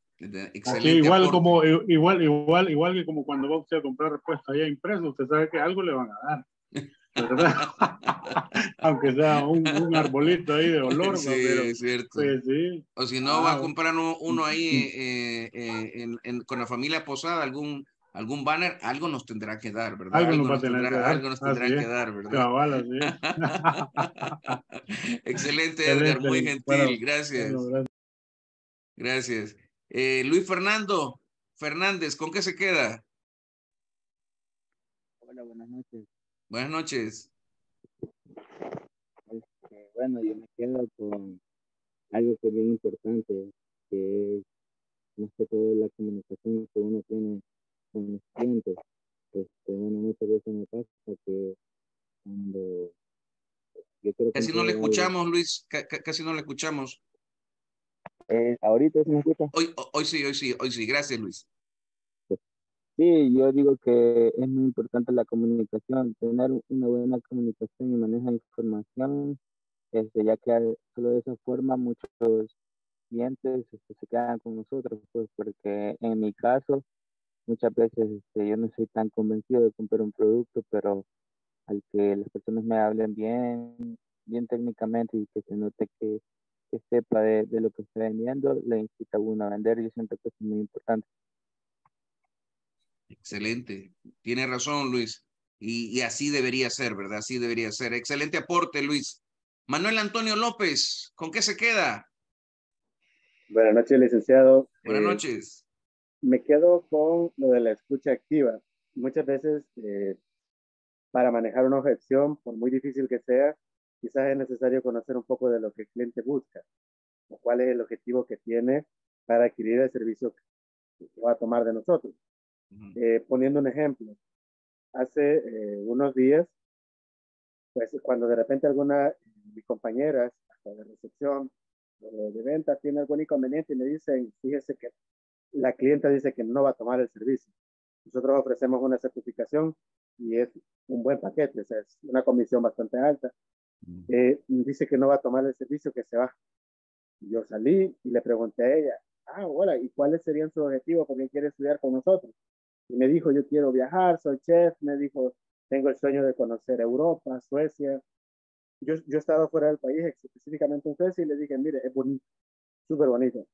Excelente igual como igual igual igual que como cuando va usted a comprar respuesta ya impreso, usted sabe que algo le van a dar. ¿verdad? Aunque sea un, un, arbolito ahí de olor. Sí, es cierto. Pues, sí. O si no, va a ah. comprar uno, ahí eh, eh, en, en, con la familia Posada, algún, algún banner, algo nos tendrá que dar, ¿verdad? Algo, algo nos, tendrá, que dar. Algo nos tendrá que dar, ¿verdad? Cabal, Excelente, Edgar, muy gentil, gracias. gracias. Eh, Luis Fernando Fernández, ¿con qué se queda? Hola, buenas noches. Buenas noches. Este, bueno, yo me quedo con algo que es bien importante, que es más que todo la comunicación que uno tiene con los clientes. Este, bueno, muchas veces me pasa que cuando yo creo casi no le escuchamos, Luis, casi no le escuchamos. Eh, ahorita se me escucha. Hoy, hoy sí, hoy sí, hoy sí. Gracias, Luis. Sí, yo digo que es muy importante la comunicación, tener una buena comunicación y manejar información, este, ya que solo de esa forma muchos clientes este, se quedan con nosotros, pues porque en mi caso muchas veces este, yo no soy tan convencido de comprar un producto, pero al que las personas me hablen bien, bien técnicamente y que se note que, que sepa de, de, lo que está vendiendo, le incita a uno a vender, yo siento que es muy importante. Excelente. Tiene razón, Luis. Y, así debería ser, ¿verdad? Así debería ser. Excelente aporte, Luis. Manuel Antonio López, ¿con qué se queda? Buenas noches, licenciado. Buenas eh, noches. Me quedo con lo de la escucha activa. Muchas veces, eh, para manejar una objeción, por muy difícil que sea, quizás es necesario conocer un poco de lo que el cliente busca, o cuál es el objetivo que tiene para adquirir el servicio que va a tomar de nosotros. Eh, poniendo un ejemplo, hace unos días, pues cuando de repente alguna de mis compañeras de recepción de venta tiene algún inconveniente y me dicen, fíjese que la clienta dice que no va a tomar el servicio. Nosotros ofrecemos una certificación y es un buen paquete, es una comisión bastante alta. Eh, dice que no va a tomar el servicio, que se va. Yo salí y le pregunté a ella, ah, hola, ¿y cuáles serían sus objetivos? ¿Por qué quiere estudiar con nosotros? Y me dijo, yo quiero viajar, soy chef, me dijo, tengo el sueño de conocer Europa, Suecia, yo, yo he estado fuera del país, específicamente en Suecia, y le dije, mire, es bonito, súper bonito.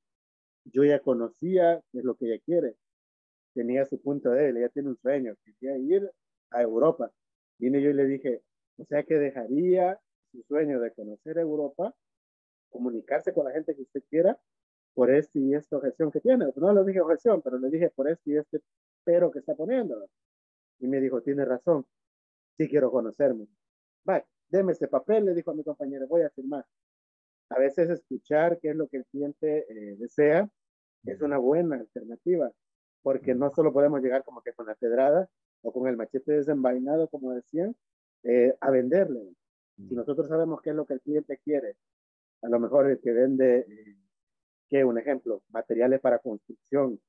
Yo ya conocía es lo que ella quiere. Tenía su punto él, ella tiene un sueño, quería ir a Europa. Vine yo y le dije, o sea que dejaría su sueño de conocer Europa, comunicarse con la gente que usted quiera, por este y esta objeción que tiene. No le dije objeción, pero le dije por este y este pero que está poniendo. Y me dijo, tiene razón, sí quiero conocerme. Vale, deme ese papel, le dijo a mi compañero, voy a firmar. A veces escuchar qué es lo que el cliente eh, desea es una buena alternativa, porque no solo podemos llegar como que con la pedrada o con el machete desenvainado, como decían, eh, a venderle. Si nosotros sabemos qué es lo que el cliente quiere, a lo mejor el que vende, eh, que un ejemplo, materiales para construcción,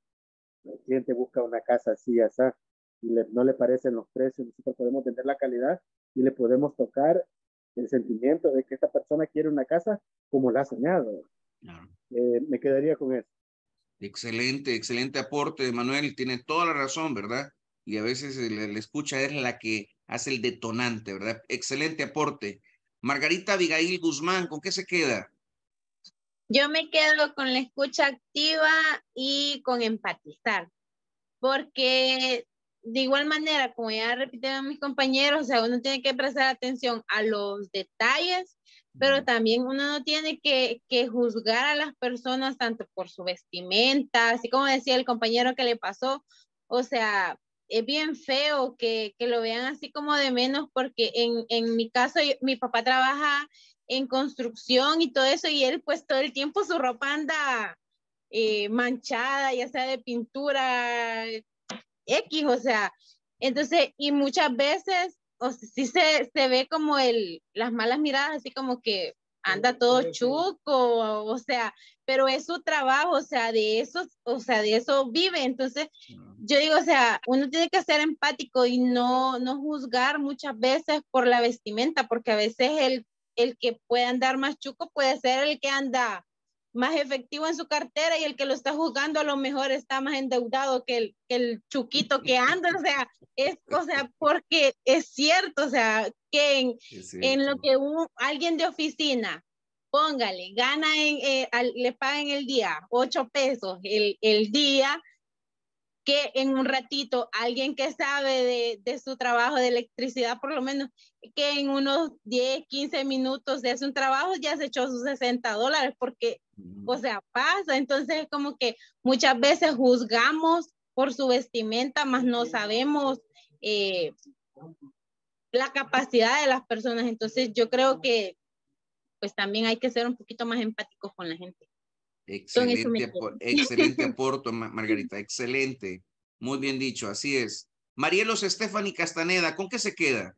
el cliente busca una casa así, así, y no le parecen los precios, nosotros podemos vender la calidad y le podemos tocar el sentimiento de que esta persona quiere una casa como la ha soñado. Eh, me quedaría con eso. Excelente, excelente aporte, Manuel. Tiene toda la razón, ¿verdad? Y a veces la, escucha es la que hace el detonante, ¿verdad? Excelente aporte. Margarita Abigail Guzmán, ¿con qué se queda? Yo me quedo con la escucha activa y con empatizar, porque de igual manera, como ya repitieron mis compañeros, o sea, uno tiene que prestar atención a los detalles, pero también uno no tiene que, que, juzgar a las personas tanto por su vestimenta, así como decía el compañero que le pasó, o sea, es bien feo que, que lo vean así como de menos, porque en, en mi caso, mi papá trabaja en construcción y todo eso, y él pues todo el tiempo su ropa anda eh, manchada, ya sea de pintura, X, o sea, entonces, y muchas veces, o sea, sí se, se ve como el, las malas miradas, así como que anda todo chuco, o sea, pero es su trabajo, o sea, de eso, o sea, de eso vive. Entonces, yo digo, o sea, uno tiene que ser empático y no, no juzgar muchas veces por la vestimenta, porque a veces el, el que puede andar más chuco puede ser el que anda más efectivo en su cartera y el que lo está juzgando a lo mejor está más endeudado que el, que el chuquito que anda, o sea, es, o sea, porque es cierto, o sea, que en, en lo que un, alguien de oficina, póngale, gana en, eh, le pagan el día, ocho pesos el, el día, que en un ratito alguien que sabe de, de, su trabajo de electricidad, por lo menos que en unos 10, 15 minutos de hace un trabajo ya se echó sus 60 dólares, porque, o sea, pasa. Entonces, como que muchas veces juzgamos por su vestimenta, más no sabemos eh, la capacidad de las personas. Entonces, yo creo que pues también hay que ser un poquito más empáticos con la gente. Excelente, excelente aporte, Margarita, excelente. Muy bien dicho, así es. Marielos Stephanie Castaneda, ¿con qué se queda?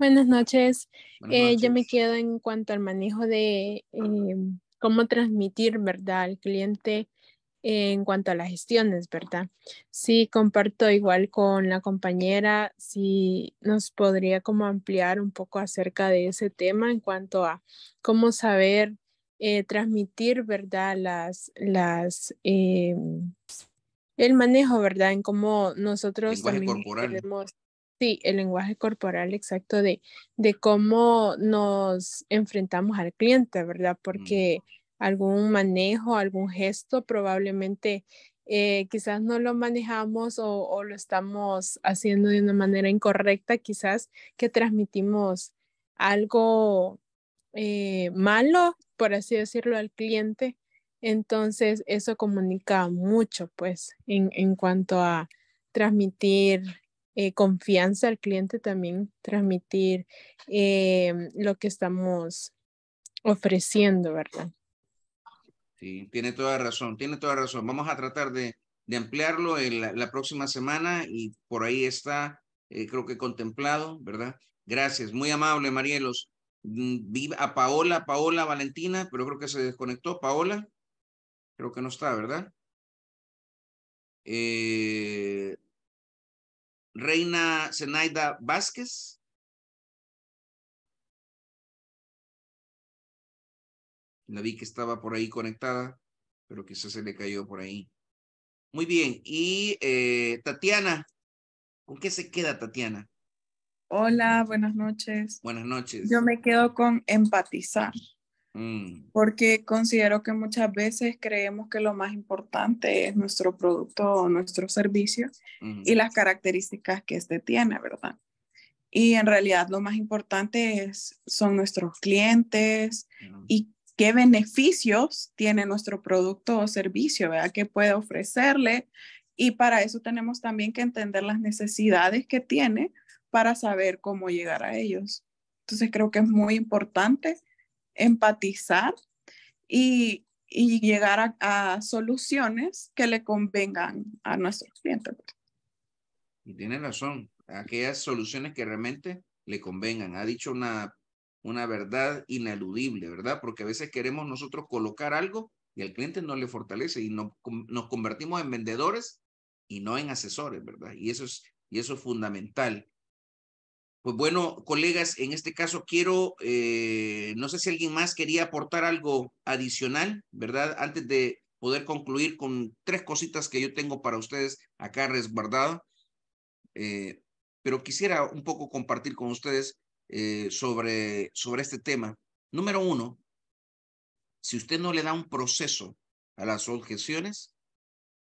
Buenas noches. Eh, yo me quedo en cuanto al manejo de eh, cómo transmitir, ¿verdad?, al cliente en cuanto a las gestiones, ¿verdad? Sí, comparto igual con la compañera, si nos podría como ampliar un poco acerca de ese tema en cuanto a cómo saber eh, transmitir, ¿verdad? Las, las, eh, el manejo, ¿verdad? En cómo nosotros también tenemos, sí, el lenguaje corporal exacto de, de cómo nos enfrentamos al cliente, ¿verdad? Mm. Porque algún manejo, algún gesto probablemente eh, quizás no lo manejamos o, o, lo estamos haciendo de una manera incorrecta, quizás que transmitimos algo eh, malo, por así decirlo, al cliente. Entonces, eso comunica mucho, pues, en, en cuanto a transmitir eh, confianza al cliente, también transmitir eh, lo que estamos ofreciendo, ¿verdad? Sí, tiene toda razón, tiene toda razón. Vamos a tratar de, de ampliarlo en la, próxima semana y por ahí está, creo que contemplado, ¿verdad? Gracias, muy amable, Marielos. Mm, vi a Paola, Paola Valentina, pero creo que se desconectó. Paola, creo que no está, ¿verdad? Eh, Reina Zenaida Vázquez. La vi que estaba por ahí conectada, pero quizás se le cayó por ahí. Muy bien. Y eh, Tatiana, ¿con qué se queda Tatiana? Hola, buenas noches. Buenas noches. Yo me quedo con empatizar, mm. porque considero que muchas veces creemos que lo más importante es nuestro producto o nuestro servicio y las características que éste tiene, ¿verdad? Y en realidad lo más importante es, son nuestros clientes y qué beneficios tiene nuestro producto o servicio, ¿verdad? ¿Qué puede ofrecerle? Y para eso tenemos también que entender las necesidades que tiene para saber cómo llegar a ellos. Entonces creo que es muy importante empatizar y, llegar a, soluciones que le convengan a nuestros clientes. Y tiene razón, aquellas soluciones que realmente le convengan. Ha dicho una, una verdad ineludible, ¿verdad? Porque a veces queremos nosotros colocar algo y al cliente no le fortalece y no, nos convertimos en vendedores y no en asesores, ¿verdad? Y eso es, y eso es fundamental. Pues bueno, colegas, en este caso quiero, eh, no sé si alguien más quería aportar algo adicional, ¿verdad? Antes de poder concluir con tres cositas que yo tengo para ustedes acá resguardado. Eh, pero quisiera un poco compartir con ustedes eh, sobre, sobre este tema. Número uno, si usted no le da un proceso a las objeciones,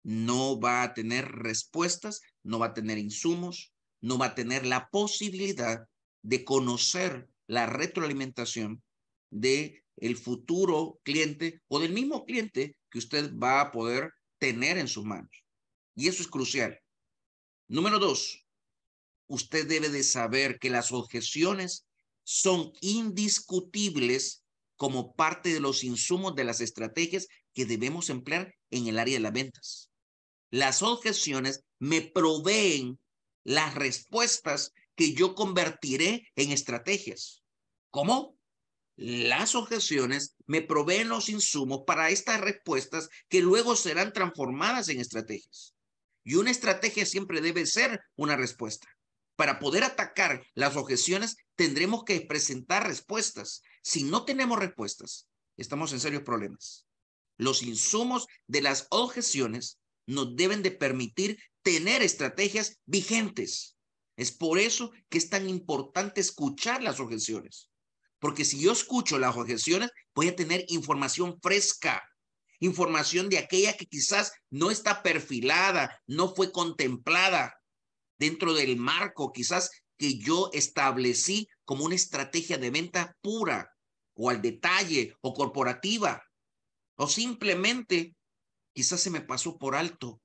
no va a tener respuestas, no va a tener insumos, no va a tener la posibilidad de conocer la retroalimentación de el futuro cliente o del mismo cliente que usted va a poder tener en sus manos. Y eso es crucial. Número dos, usted debe de saber que las objeciones son indiscutibles como parte de los insumos de las estrategias que debemos emplear en el área de las ventas. Las objeciones me proveen las respuestas que yo convertiré en estrategias. ¿Cómo? Las objeciones me proveen los insumos para estas respuestas que luego serán transformadas en estrategias. Y una estrategia siempre debe ser una respuesta. Para poder atacar las objeciones tendremos que presentar respuestas. Si no tenemos respuestas, estamos en serios problemas. Los insumos de las objeciones nos deben de permitir tener estrategias vigentes. Es por eso que es tan importante escuchar las objeciones. Porque si yo escucho las objeciones, voy a tener información fresca, información de aquella que quizás no está perfilada, no fue contemplada dentro del marco, quizás que yo establecí como una estrategia de venta pura o al detalle o corporativa. O simplemente quizás se me pasó por alto.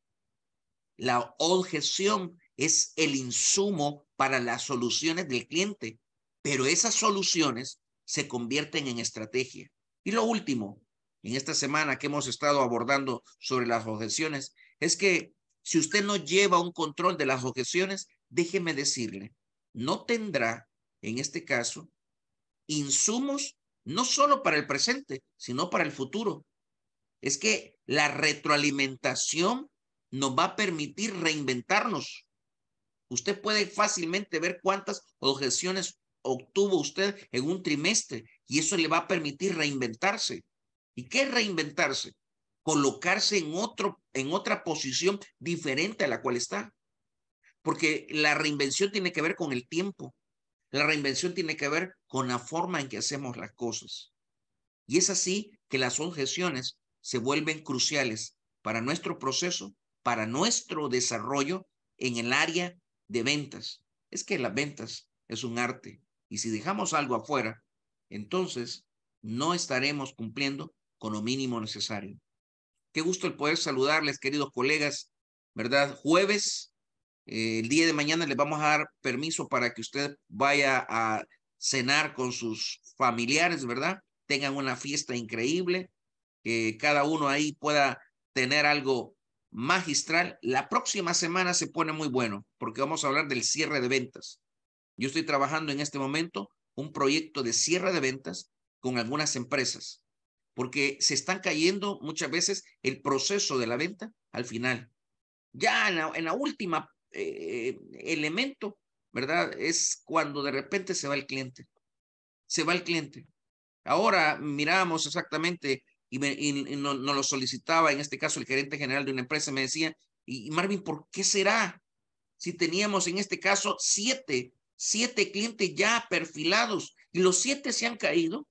La objeción es el insumo para las soluciones del cliente, pero esas soluciones se convierten en estrategia. Y lo último, en esta semana que hemos estado abordando sobre las objeciones, es que si usted no lleva un control de las objeciones, déjeme decirle, no tendrá, en este caso, insumos no solo para el presente, sino para el futuro es que la retroalimentación nos va a permitir reinventarnos. Usted puede fácilmente ver cuántas objeciones obtuvo usted en un trimestre y eso le va a permitir reinventarse. ¿Y qué es reinventarse? Colocarse en otro en otra posición diferente a la cual está. Porque la reinvención tiene que ver con el tiempo. La reinvención tiene que ver con la forma en que hacemos las cosas. Y es así que las objeciones se vuelven cruciales para nuestro proceso, para nuestro desarrollo en el área de ventas. Es que las ventas es un arte Y si dejamos algo afuera, entonces no estaremos cumpliendo con lo mínimo necesario. Qué gusto el poder saludarles, queridos colegas, ¿verdad? Jueves, eh, el día de mañana les vamos a dar permiso para que usted vaya a cenar con sus familiares, ¿verdad? Tengan una fiesta increíble, que cada uno ahí pueda tener algo magistral. La próxima semana se pone muy bueno porque vamos a hablar del cierre de ventas. Yo estoy trabajando en este momento un proyecto de cierre de ventas con algunas empresas porque se están cayendo muchas veces el proceso de la venta al final. Ya en la, última eh, elemento, ¿verdad? Es cuando de repente se va el cliente. Se va el cliente. Ahora miramos exactamente y, me, no, lo solicitaba, en este caso el gerente general de una empresa me decía, y, Marvin, ¿por qué será? Si teníamos en este caso siete, siete clientes ya perfilados y los siete se han caído.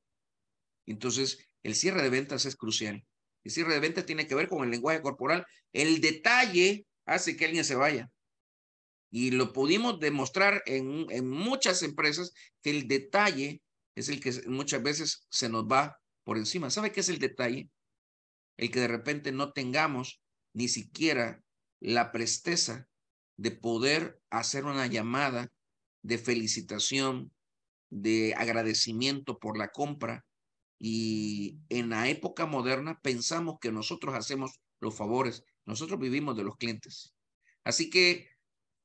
Entonces, el cierre de ventas es crucial. El cierre de ventas tiene que ver con el lenguaje corporal. El detalle hace que alguien se vaya. Y lo pudimos demostrar en, en muchas empresas que el detalle es el que muchas veces se nos va por encima. ¿Sabe qué es el detalle? El que de repente no tengamos ni siquiera la presteza de poder hacer una llamada de felicitación, de agradecimiento por la compra. Y en la época moderna pensamos que nosotros hacemos los favores, nosotros vivimos de los clientes. Así que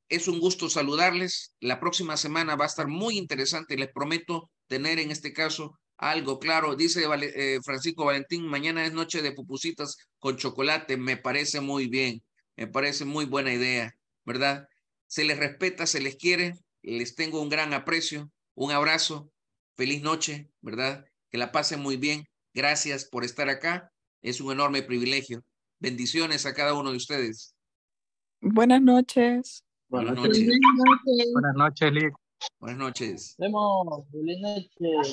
es un gusto saludarles. La próxima semana va a estar muy interesante. Les prometo tener en este caso algo claro. Dice eh, Francisco Valentín, mañana es noche de pupusitas con chocolate. Me parece muy bien, me parece muy buena idea, ¿verdad? Se les respeta, se les quiere, les tengo un gran aprecio, un abrazo, feliz noche, ¿verdad? Que la pasen muy bien. Gracias por estar acá. Es un enorme privilegio. Bendiciones a cada uno de ustedes. Buenas noches. Buenas noches. Buenas noches. Buenas noches. Vemos. Buenas noches.